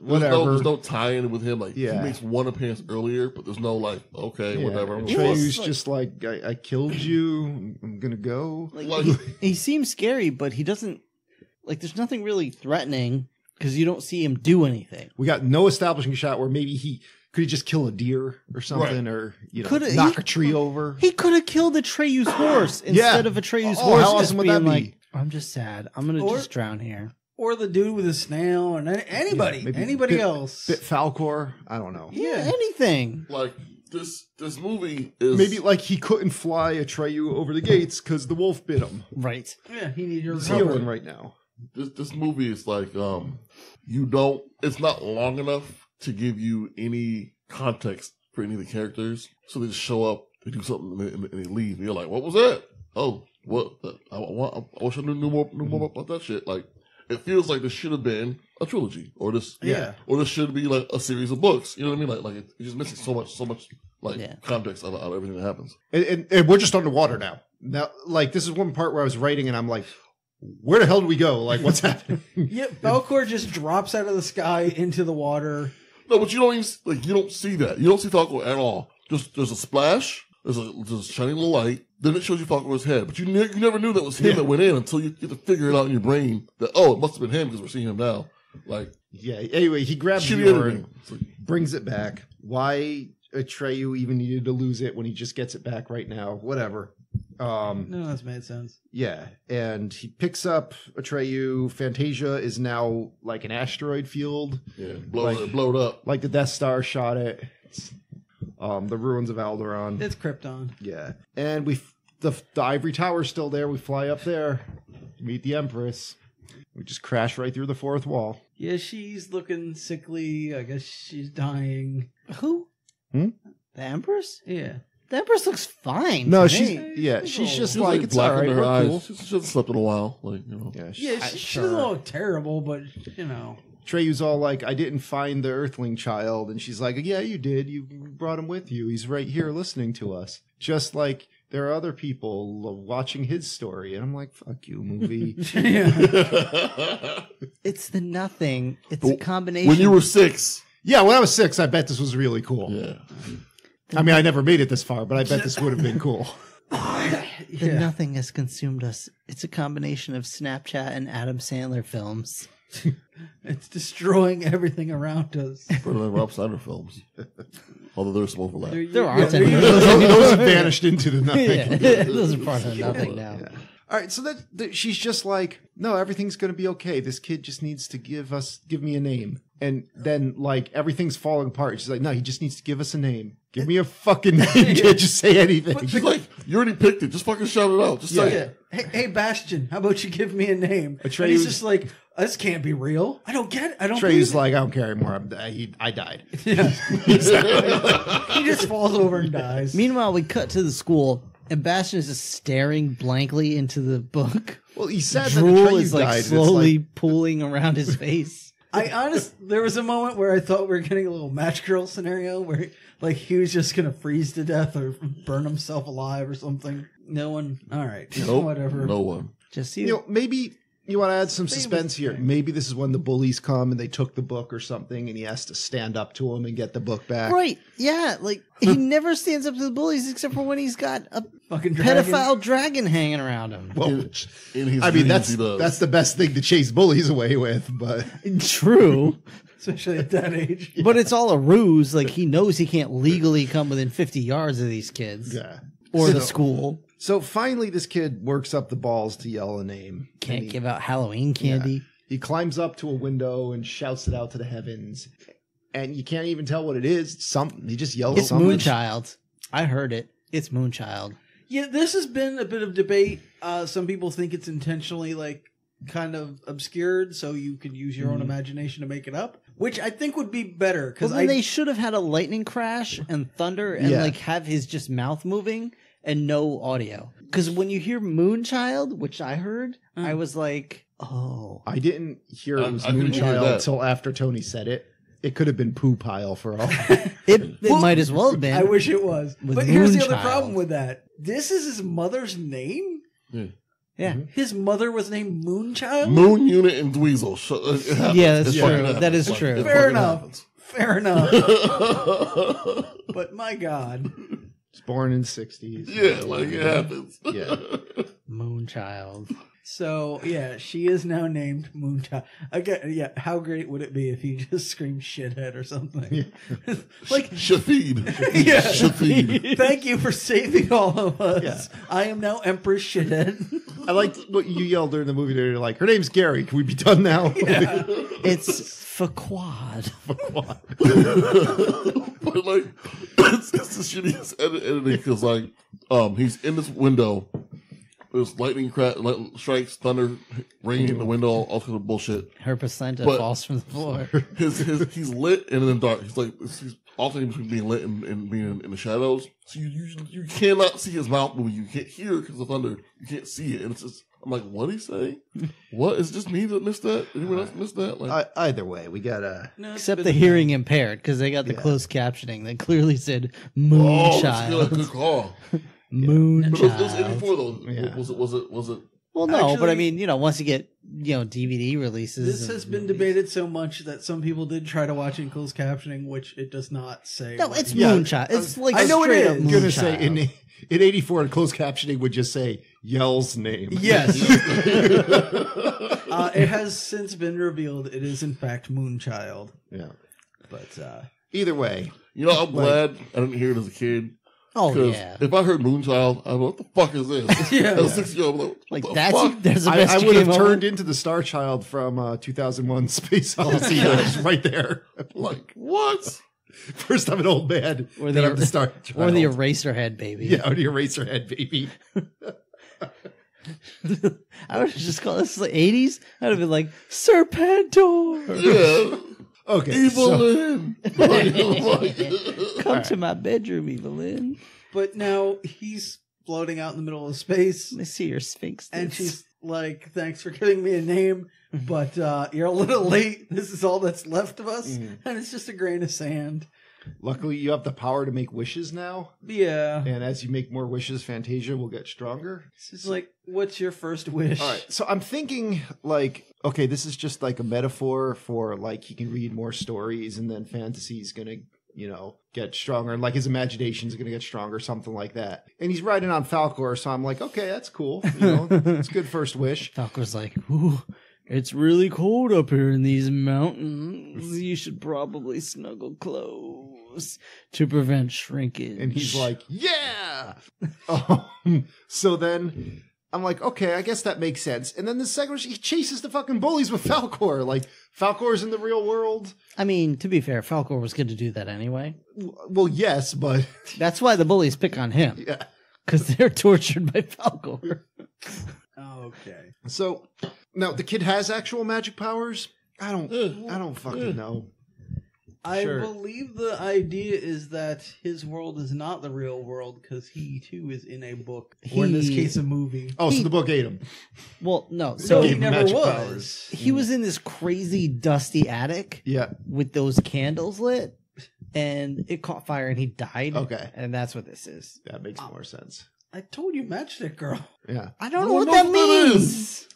whatever. no, there's no tie-in with him. Like Yeah. he makes one appearance earlier, but there's no like, okay, Yeah, whatever. I'm Atreyu's Wolf- just like, I, I killed you. I'm gonna go. Like, Like- he, he seems scary, but he doesn't. Like, there's nothing really threatening because you don't see him do anything. We got no establishing shot where maybe he Could he just kill a deer or something, or you know, Coulda- knock he- a tree over? He could have killed Atreyu's horse instead of Atreyu's Oh, horse how just awesome would being that be? like, "I'm just sad. I'm gonna Or- just drown here." Or the dude with a snail, and any- anybody, maybe anybody bit- else. Bit Falkor. I don't know. Yeah, anything. like this this movie is Maybe like he couldn't fly Atreyu over the gates because the wolf bit him. Right. yeah, he needed your He's healing right now. this this movie is like um you don't it's not long enough to give you any context for any of the characters so they just show up they do something and they, and they leave and you're like what was that oh what I, want, I wish I knew more knew more mm-hmm. about that shit like it feels like this should have been a trilogy or this Yeah. or this should be like a series of books you know what I mean like like it- it's just missing so much so much like Yeah. context out of, out of everything that happens And, and, and we're just underwater now. Now, like this is one part where I was writing and I'm like, where the hell do we go? Like, what's happening? Yep, Falkor just drops out of the sky into the water. No, but you don't even like you don't see that. You don't see Falkor at all. Just there's a splash, there's a there's a shining little light. Then it shows you Falkor's head, but you ne- you never knew that was him that went in until you get to figure it out in your brain that oh it must have been him because we're seeing him now. Like yeah. Anyway, he grabs Auryn, brings it back. Why Atreyu even needed to lose it when he just gets it back right now? Whatever. Um, No, that's made sense. yeah, and he picks up Atreyu. Fantasia is now like an asteroid field, yeah, blow Like- it blowed up. like the Death Star shot it. Um, the ruins of Alderaan. It's Krypton. Yeah, and we f- the the ivory tower's still there. We fly up there, meet the Empress. We just crash right through the fourth wall. Yeah, she's looking sickly. I guess she's dying. Who? Hmm? The Empress? Yeah. The Empress looks fine. No, to she's me. yeah, she's she's just She's like, like it's all black right, under her we're eyes. cool. She, she hasn't slept in a while. Like you know, Yeah, Yeah, I- she, she's sure. a little terrible, but you know. Treyu's all like, I didn't find the Earthling child, and she's like, Yeah, you did. You brought him with you. He's right here listening to us. Just like there are other people watching his story, and I'm like, Fuck you, movie. yeah. It's the nothing. It's a But combination. when you were six, yeah, when I was six, I bet this was really cool. yeah, I mean, I never made it this far, but I bet this would have been cool. the yeah. nothing has consumed us. It's a combination of Snapchat and Adam Sandler films. It's destroying everything around us. better than Rob Schneider films. Although there's some overlap. There aren't yeah, any. there- those, those have vanished into the nothing. Yeah, those are part of nothing now. All right, so that, that she's just like, no, everything's gonna be okay. This kid just needs to give us, give me a name, and then like everything's falling apart. She's like, no, he just needs to give us a name. Give me a fucking name. Can't just say anything. She's like, you already picked it. Just fucking shout it out. Just say it. Hey, hey, Bastian, how about you give me a name? Atreyu- and he's just like, this can't be real. I don't get it. I don't Trey's believe like, I don't care anymore. I'm, I, he, I died. Yeah. he just falls over and dies. Meanwhile, we cut to the school, and Bastian is just staring blankly into the book. Well, he said that Drool Atreyu is like died. and it's slowly like- pooling around his face. I honest, there was a moment where I thought we were getting a little match girl scenario where, like, he was just gonna freeze to death or burn himself alive or something. No one. All right, Nope. whatever. No one. Just you you. know, maybe you want to add some Say it was suspense here. fine. Maybe this is when the bullies come and they took the book or something, and he has to stand up to them and get the book back. Right. Yeah. Like, he never stands up to the bullies except for when he's got a Fucking dragon. pedophile dragon hanging around him. Well, In, in his I mean, dreams, that's he does. that's the best thing to chase bullies away with. But True. especially at that age. But it's all a ruse. Like, he knows he can't legally come within 50 yards of these kids yeah. or the So- school. So finally, this kid works up the balls to yell a name. Can't he, give out Halloween candy. he climbs up to a window and shouts it out to the heavens. And you can't even tell what it is. It's something. He just yells It's something. Moonchild. I heard it. It's Moonchild. Yeah, this has been a bit of debate. Uh, some people think it's intentionally like kind of obscured, so you can use your own imagination to make it up, which I think would be better because then I they should have had a lightning crash and thunder and Yeah. like have his just mouth moving and no audio. Because when you hear Moonchild, which I heard, I mm. was like, oh. I didn't hear it was I couldn't Moonchild until after Tony said it. It could have been poo pile for all. It, it Well, might as well have been. I wish it was. With But here's the other problem with that. This is his mother's name. yeah. Mm-hmm. His mother was named Moonchild. Moon Unit and Dweezil. Sh- uh, it happens. Yeah, that's It true. That is Like, true. Fair enough. happens. Fair enough. but my God, It's born in the 60s. yeah, like it happens. Yeah. Moonchild. So yeah, she is now named Moonchild. Again, yeah. How great would it be if you just screamed shithead or something? like, Shafid. yeah. Shafid. Thank you for saving all of us. Yeah. I am now Empress Shithead. I liked what you yelled during the movie. They're like, her name's Gary. Can we be done now? It's Faquad. but like, it's, it's the shittiest edit- editing because like, um, he's in this window. There's lightning crack, light strikes, thunder, rain in the window, all kinds of bullshit. Her placenta But- falls from the floor. His, his, he's lit and then dark. He's like, he's alternating between being lit and, and being in, in the shadows. So you, you you cannot see his mouth moving. You can't hear it because of thunder. You can't see it, and it's just. I'm like, what he say? What is it just me that missed that? Anyone else missed that? Like, I, either way, we gotta. No, Except the hearing impaired because they got the Yeah. closed captioning that clearly said oh, that's good, good Moonchild. Call. But it was, it was 84 though. Yeah. Was it? Was it? Was it? Well, no, but I mean, you know, once you get you know DVD releases, This has been movies- debated so much that some people did try to watch in closed captioning, which it does not say. No, it's he- Yeah, Moonchild. It's like I know it straight is. up I'm gonna say in Moonchild. in '84, closed captioning would just say Yell's name. Yes. uh, it has since been revealed it is in fact Moonchild. yeah. But uh, Either way, You know, I'm glad I didn't hear it as a kid. Oh yeah, if I heard Moonchild, I'd be like, what the fuck is this? Yeah. As a six year old, I'm like, like the that's fuck? there's the I, best I you would have came turned with. into the Star Child from uh, 2001: Space Odyssey. Right there. Like, what? First, I'm an old man. Or then the- I'm the Star Child. or the Eraserhead baby. yeah, or the Eraserhead baby. I would have just called this the '80s. I'd have been like Serpentor. Yeah. Okay, Evelyn. Like, Come to my bedroom, Evelyn. but now he's floating out in the middle of space, Let me see your sphinx. and she's like, "Thanks for giving me a name, but uh, you're a little late. This is all that's left of us, and it's just a grain of sand." Luckily, you have the power to make wishes now, Yeah, and as you make more wishes, Fantasia will get stronger. this is like, "What's your first wish?" All right, so I'm thinking like, okay, this is just like a metaphor for like he can read more stories, and then fantasy's gonna, you know, get stronger, and like his imagination's gonna get stronger, something like that. And he's riding on Falkor, so I'm like, okay, that's cool. You know, it's a good first wish. Falkor's like, Ooh, it's really cold up here in these mountains. You should probably snuggle close to prevent shrinkage. And he's like, yeah. um, so then I'm like, okay, I guess that makes sense. And then the second he chases the fucking bullies with Falkor. Like Falkor's in the real world. I mean, to be fair, Falkor was going to do that anyway. Well, yes, but That's why the bullies pick on him yeah. because they're tortured by Falkor. Oh, okay. So now the kid has actual magic powers. I don't. I don't fucking know. I Sure. believe the idea is that his world is not the real world because he too is in a book, or in this He- case, a movie. Oh, so the book ate him. Well, no. So So he Gave him never magic was. powers. he was in this crazy dusty attic Yeah. with those candles lit, and it caught fire and he died. Okay. And that's what this is. That makes more sense. I told you, matchstick girl. Yeah. I don't No know what that knows what that means.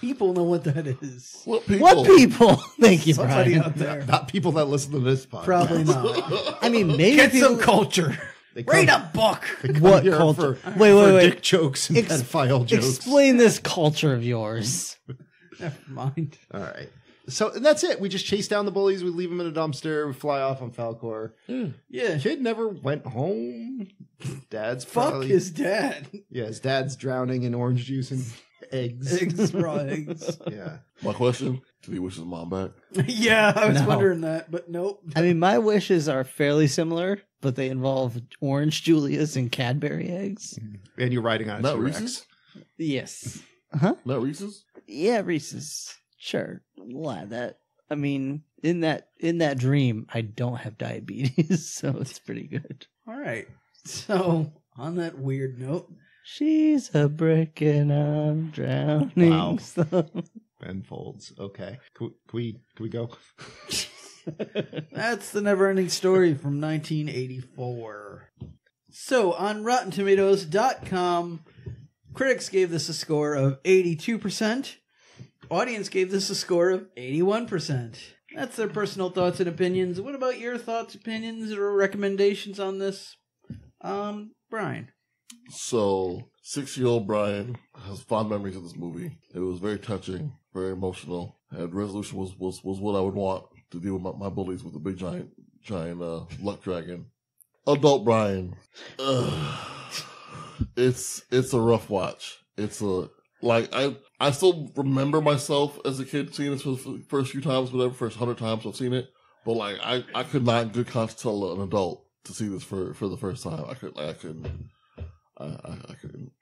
People know what that is. what people? What people? Thank you, Somebody Brian. out there. Not people that listen to this podcast. Probably not. I mean, maybe Get people, some culture. They come- Read a book. they come What here culture? For, Wait, wait, for wait. dick jokes and Ex- pedophile jokes. Explain this culture of yours. Never mind. All right. So and that's it. We just chase down the bullies. We leave them in a dumpster. We fly off on Falkor. Hmm. Yeah. Kid never went home. Dad's Fuck probably his dad. yeah. His dad's drowning in orange juice and eggs. Eggs, raw eggs. Yeah. My question: Did he wish his mom back? yeah, I was No. wondering that, but nope. I mean, my wishes are fairly similar, but they involve orange Julius and Cadbury eggs. And you're riding on a Not T-Rex. Reese's? Yes. Huh? Not Reese's. Yeah, Reese's. Sure. We'll that. I mean, in that in that dream, I don't have diabetes, so it's pretty good. All right. So, on that weird note, She's a brick and I'm drowning. Wow. So- Ben folds. Okay. Can we, can we can we go? That's the never ending story from 1984. So, on RottenTomatoes.com, critics gave this a score of 82%. Audience gave this a score of 81%. That's their personal thoughts and opinions. What about your thoughts, opinions, or recommendations on this? Um, Brian. So, six year old Brian has fond memories of this movie. It was very touching, very emotional. And resolution was, was, was what I would want to deal with my, my bullies with a big giant, giant, uh, luck dragon. Adult Brian. Ugh. it's, it's a rough watch. It's a, like, I, I still remember myself as a kid seeing this for the first few times, whatever, first hundred times I've seen it. But like, I, I could not in good conscience tell an adult to see this for, for the first time. I could, like, I couldn't. I, I, I couldn't.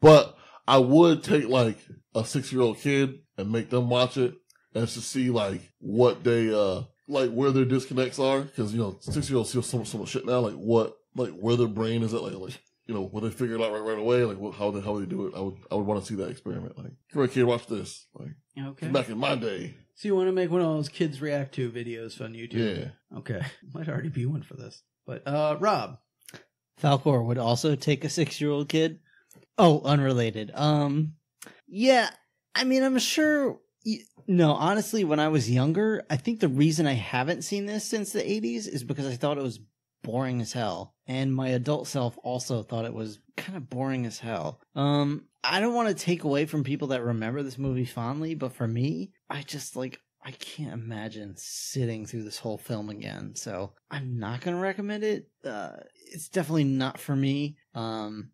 But I would take like a six year old kid and make them watch it and to see like what they, uh, like where their disconnects are. Cause, you know, six year olds see so, so much shit now. Like what, like where their brain is at, like, like, you know, when they figure it out right, right away, like what, how they, how they do it. I would, I would want to see that experiment. Like, come here, kid, watch this. Like, Okay. back in my day. So you want to make one of those kids react to videos on YouTube? Yeah. Okay. Might already be one for this. But uh Rob. Falkor would also take a six year old kid. Oh, unrelated. Um, yeah, I mean, I'm sure. y- No, honestly, when I was younger, I think the reason I haven't seen this since the 80s is because I thought it was boring as hell. And my adult self also thought it was kind of boring as hell. Um, I don't want to take away from people that remember this movie fondly, but for me, I just like, I can't imagine sitting through this whole film again. So I'm not going to recommend it. Uh, it's definitely not for me. Um,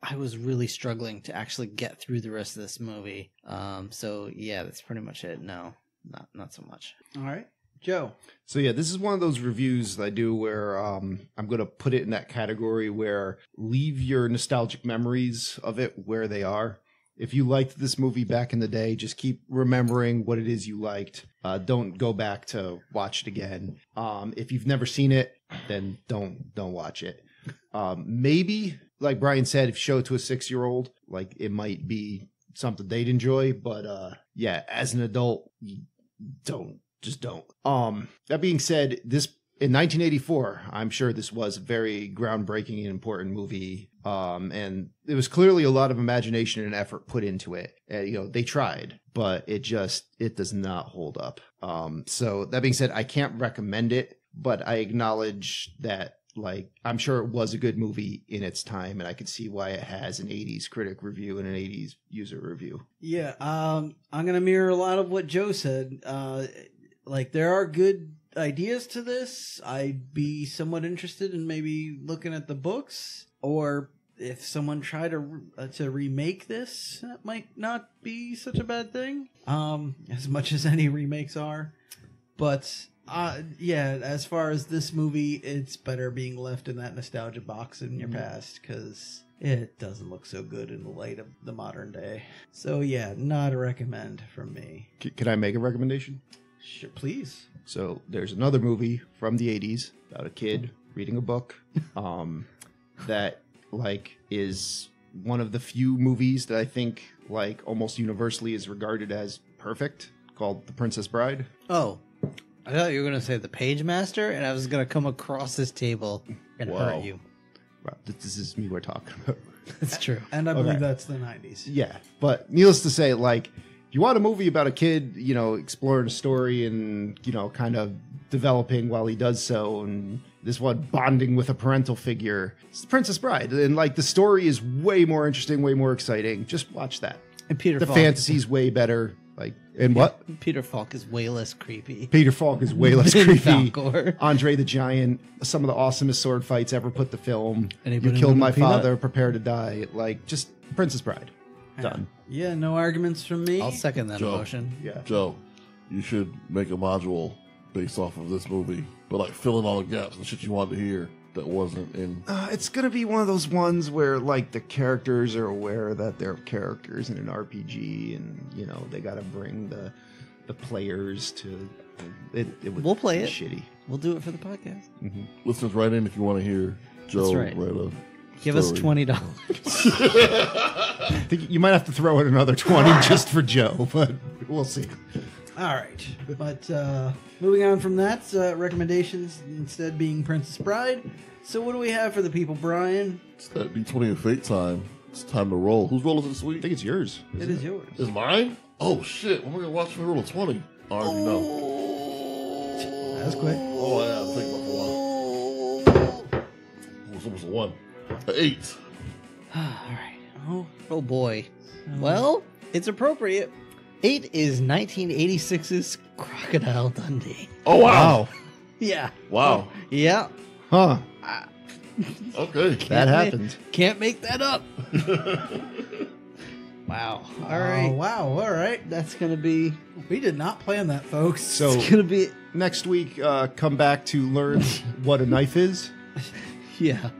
I was really struggling to actually get through the rest of this movie. Um, so yeah, that's pretty much it. No, not not so much. All right. Joe. So yeah, this is one of those reviews that I do where um, I'm going to put it in that category where leave your nostalgic memories of it where they are. If you liked this movie back in the day, just keep remembering what it is you liked. Uh, don't go back to watch it again. Um, if you've never seen it, then don't don't watch it. Um, maybe, like Brian said, if you show it to a six year old, like it might be something they'd enjoy. But uh, yeah, as an adult, don't just don't. Um, that being said, this in 1984, I'm sure this was a very groundbreaking and important movie. Um, and there was clearly a lot of imagination and effort put into it. Uh, you know, they tried, but it just it does not hold up. Um, so that being said, I can't recommend it, but I acknowledge that like I'm sure it was a good movie in its time, and I could see why it has an 80s critic review and an 80s user review. Yeah, um, I'm gonna mirror a lot of what Joe said. Uh, like there are good ideas to this. I'd be somewhat interested in maybe looking at the books, or if someone tried to uh, to remake this, that might not be such a bad thing. Um, as much as any remakes are, but uh, yeah, as far as this movie, it's better being left in that nostalgia box in your past because it doesn't look so good in the light of the modern day. So yeah, not a recommend from me. C- can I make a recommendation? Sure, please. So there's another movie from the 80s about a kid reading a book um, that like is one of the few movies that I think like almost universally is regarded as perfect called The Princess Bride. Oh, I thought you were gonna say the Page Master, and I was gonna come across this table and Whoa. hurt you. Wow, this is me we're talking about. That's true. And I Okay. believe that's the '90s. Yeah, but needless to say, like, if you want a movie about a kid, you know, exploring a story and you know, kind of developing while he does so, and this one bonding with a parental figure, it's The Princess Bride, and like the story is way more interesting, way more exciting. Just watch that. And Peter The Falk. fantasy's way better. Like, and what? Peter Falk is way less creepy. Peter Falk is way less creepy. Andre the Giant, some of the awesomest sword fights ever put to film. Anybody you killed my father, prepare to die. Like, just Princess Bride. Done. Yeah, no arguments from me. I'll second that Joe. emotion. Yeah. Joe, you should make a module based off of this movie, but like fill in all the gaps and shit you wanted to hear that wasn't in. Uh, it's gonna be one of those ones where like the characters are aware that they're characters in an RPG, and you know they got to bring the the players to. It, it would We'll play be it. Shitty. We'll do it for the podcast. Listeners, write in if you want to hear Joe That's right. write a. Give us story. twenty dollars. I think you might have to throw in another twenty just for Joe, but we'll see. All right, but uh, moving on from that, uh, recommendations instead being Princess Bride. So what do we have for the people, Brian? It's that D20 of fate time. It's time to roll. Whose roll is it, I think it's yours. It is yours. Is mine? Oh shit! When we gonna watch me roll a 20? I already know. That was quick. Oh yeah, I'm thinking about for one. Oh, it's almost a one. An eight. All right. Oh, Oh boy. Well, it's appropriate. Eight is 1986's Crocodile Dundee. Oh wow! Yeah. Wow. Yeah. Huh. Okay. That Can't make- happened. Can't make that up. wow. All oh, right. wow. All right. That's gonna be. We did not plan that, folks. So It's gonna be. next week, uh, come back to learn what a knife is. Yeah.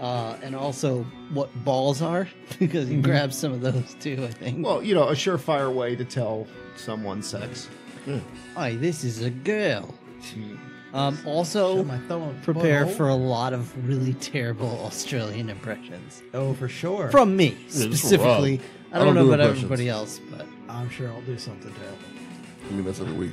Uh, and also what balls are because you grab some of those too. I think. Well, you know, a surefire way to tell someone's sex. Hi, this is a girl. Um, also, Shut my thumb up prepare butthole. for a lot of really terrible Australian impressions Oh, for sure. from me just specifically. Rob. I I don't, don't know do about impressions. everybody else, but I'm sure I'll do something terrible. I mean, that's every week.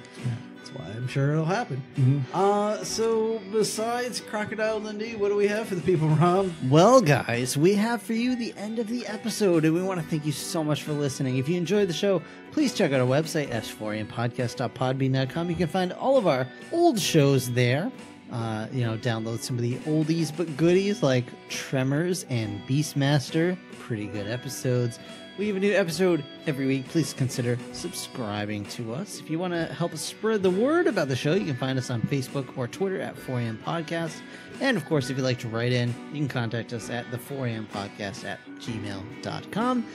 Why I'm sure it'll happen. Mm-hmm. Uh, so besides Crocodile Dundee, what do we have for the people, Rob? Well, guys, we have for you the end of the episode, and we want to thank you so much for listening. If you enjoyed the show, please check out our website, s4podcast.podbean.com. You can find all of our old shows there. Uh, you know, download some of the oldies but goodies like Tremors and Beastmaster. Pretty good episodes. We have a new episode every week. Please consider subscribing to us. If you want to help us spread the word about the show, you can find us on Facebook or Twitter at 4am Podcast. And of course, if you'd like to write in, you can contact us at the 4am Podcast at gmail.com.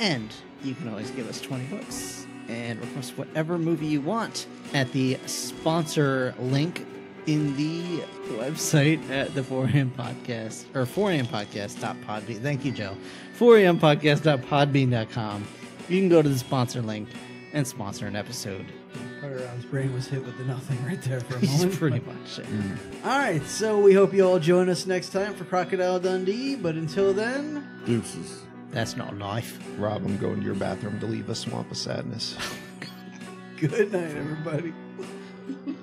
And you can always give us 20 bucks and request whatever movie you want at the sponsor link in the website at the 4am podcast or 4am podcast.podbean. Thank you, Joe. 4am podcast.podbean.com. You can go to the sponsor link and sponsor an episode. Rob's brain was hit with the nothing right there for a He's moment. pretty much it. Mm. All right, so we hope you all join us next time for Crocodile Dundee. But until then, Deuces. That's not a knife. Rob, I'm going to your bathroom to leave a swamp of sadness. good night, everybody.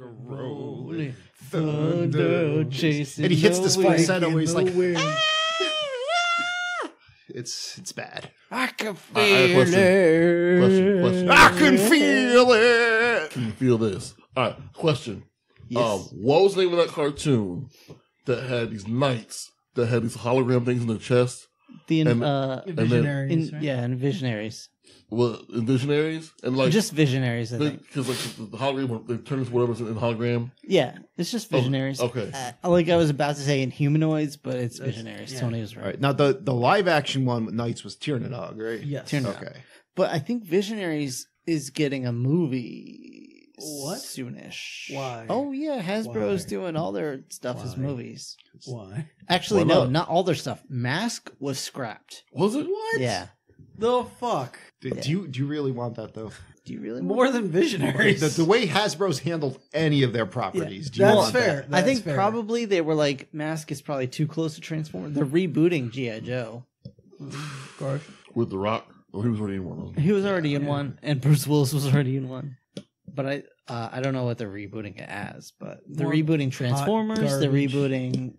a rolling thunder chasing And he hits this the wind. falsetto where he's like, wind. it's it's bad. I can I- I have a feel question. it. Question, question. I can feel it. Can you feel this? All right. Question. Yes. Um, what was the name of that cartoon that had these knights that had these hologram things in their chest? The and- uh, then- Visionaries, in, right? yeah, and visionaries. Well, in Visionaries and like just visionaries, I think. because like the, the hologram they turn into whatever's in hologram. Yeah, it's just visionaries. okay. Uh, like I was about to say in humanoids, but it's That's- visionaries. yeah. Tony was All right. right. Now the the live action one with Knights was Tir Na Nog, right? Yes. Tir Na Nog. Okay. But I think Visionaries is getting a movie What? soonish. Why? Oh yeah, Hasbro's Why? doing all their stuff as Why? movies. Why? Actually, Why no, not? not all their stuff. Mask was scrapped. Was it? What? Yeah. The fuck? Do, do you do you really want that though? Do you really More than Visionaries. The, the way Hasbro's handled any of their properties, do you that's want fair. that? I That's think fair. probably they were like Mask is probably too close to Transformers. They're rebooting GI Joe. Of. With the Rock? Oh, he was already in one of them. He was already in one, and Bruce Willis was already in one. But I uh, I don't know what they're rebooting it as. But they're More rebooting Transformers. They're garbage. rebooting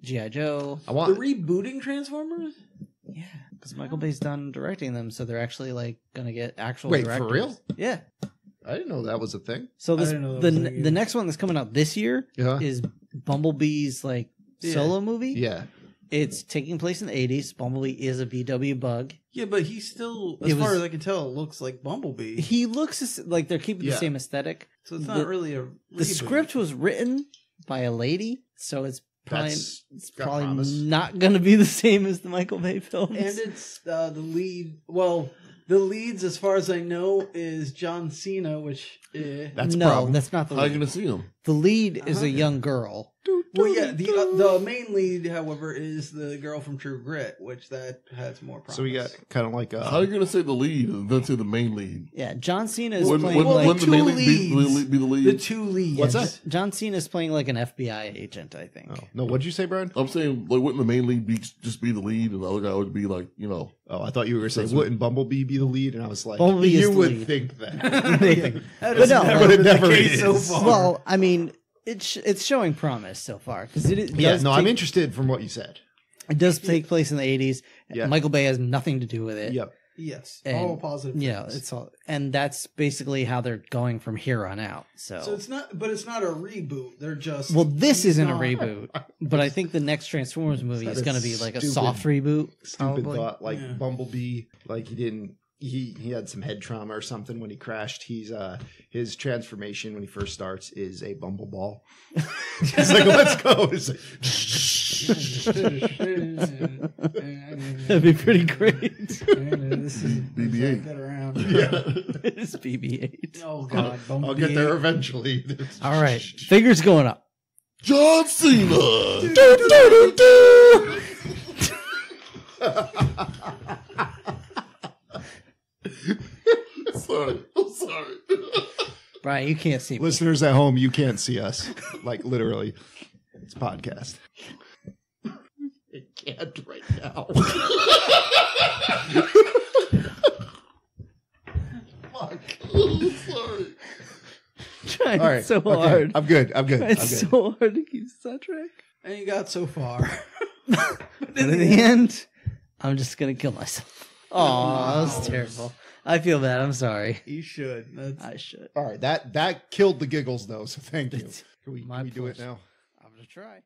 GI Joe. I want. The want. rebooting Transformers? Yeah, because Michael Bay's done directing them, so they're actually like gonna get actual. Wait, for directors. real? Yeah. I didn't know that was a thing. So this didn't know that the was a thing either. the next one that's coming out this year Yeah. is Bumblebee's like Yeah. solo movie. Yeah. It's taking place in the 80s. Bumblebee is a VW bug. Yeah, but he still, as It far was- as I can tell, looks like Bumblebee. He looks as- like they're keeping Yeah. the same aesthetic. So it's not the- really a. The reboot. script was written by a lady, so it's probably That's it's got probably promise. not going to be the same as the Michael Bay films. and it's uh, the lead. Well, the leads, as far as I know, is John Cena, which. Eh. That's a no, problem. that's not the How you lead. gonna see him? The lead is Uh-huh. a young girl. Well, yeah, the uh, the main lead, however, is the girl from True Grit, which that has more promise. So we got kind of like a. How are you gonna say the lead and then say the main lead? Yeah, John Cena is Wouldn't, playing wouldn't, like wouldn't the two main lead be, leads. be the lead? the two leads. What's that? John Cena is playing like an FBI agent, I think. Oh, no, what'd you say, Brian? I'm saying, like, wouldn't the main lead be just be the lead, and the other guy would be like, you know, Oh, I thought you were saying That's what- wouldn't Bumblebee be the lead, and I was like, Bumblebee you would lead. think that. They think- That But no, never but it been the never case so is. far. Well, I mean, it's it's showing promise so far because it, it Yeah, does no, I'm interested from what you said. It does take place in the 80s. Yeah. Michael Bay has nothing to do with it. Yep. Yes, And, all positive. Yeah, things. it's all, and that's basically how they're going from here on out. So, so it's not, but it's not a reboot. They're just well, this isn't a not- reboot, but I think the next Transformers movie That is going to be like a soft reboot. Stupid probably. thought, like Yeah. Bumblebee, like he didn't. He he had some head trauma or something when he crashed. He's uh his transformation when he first starts is a bumbleball. He's like, let's go. It's like, That'd be pretty great. this is BB-8. Get around. it's BB-8. Oh God, I'll get there eventually. All right, fingers going up. John Cena. sorry, I'm sorry. Brian, you can't see me. Listeners at home, you can't see us. Like literally, it's a podcast. I can't right now. Fuck. I'm sorry. Trying All right, so okay, hard. I'm good. I'm good. I'm It's so hard to keep Star Trek. And you got so far. But in the end, I'm just gonna kill myself. Oh, that was terrible. I feel bad. I'm sorry. you should. That's, I should. All right, that that killed the giggles though. So thank you. Can we, My can we do it pleasure. now? I'm gonna try.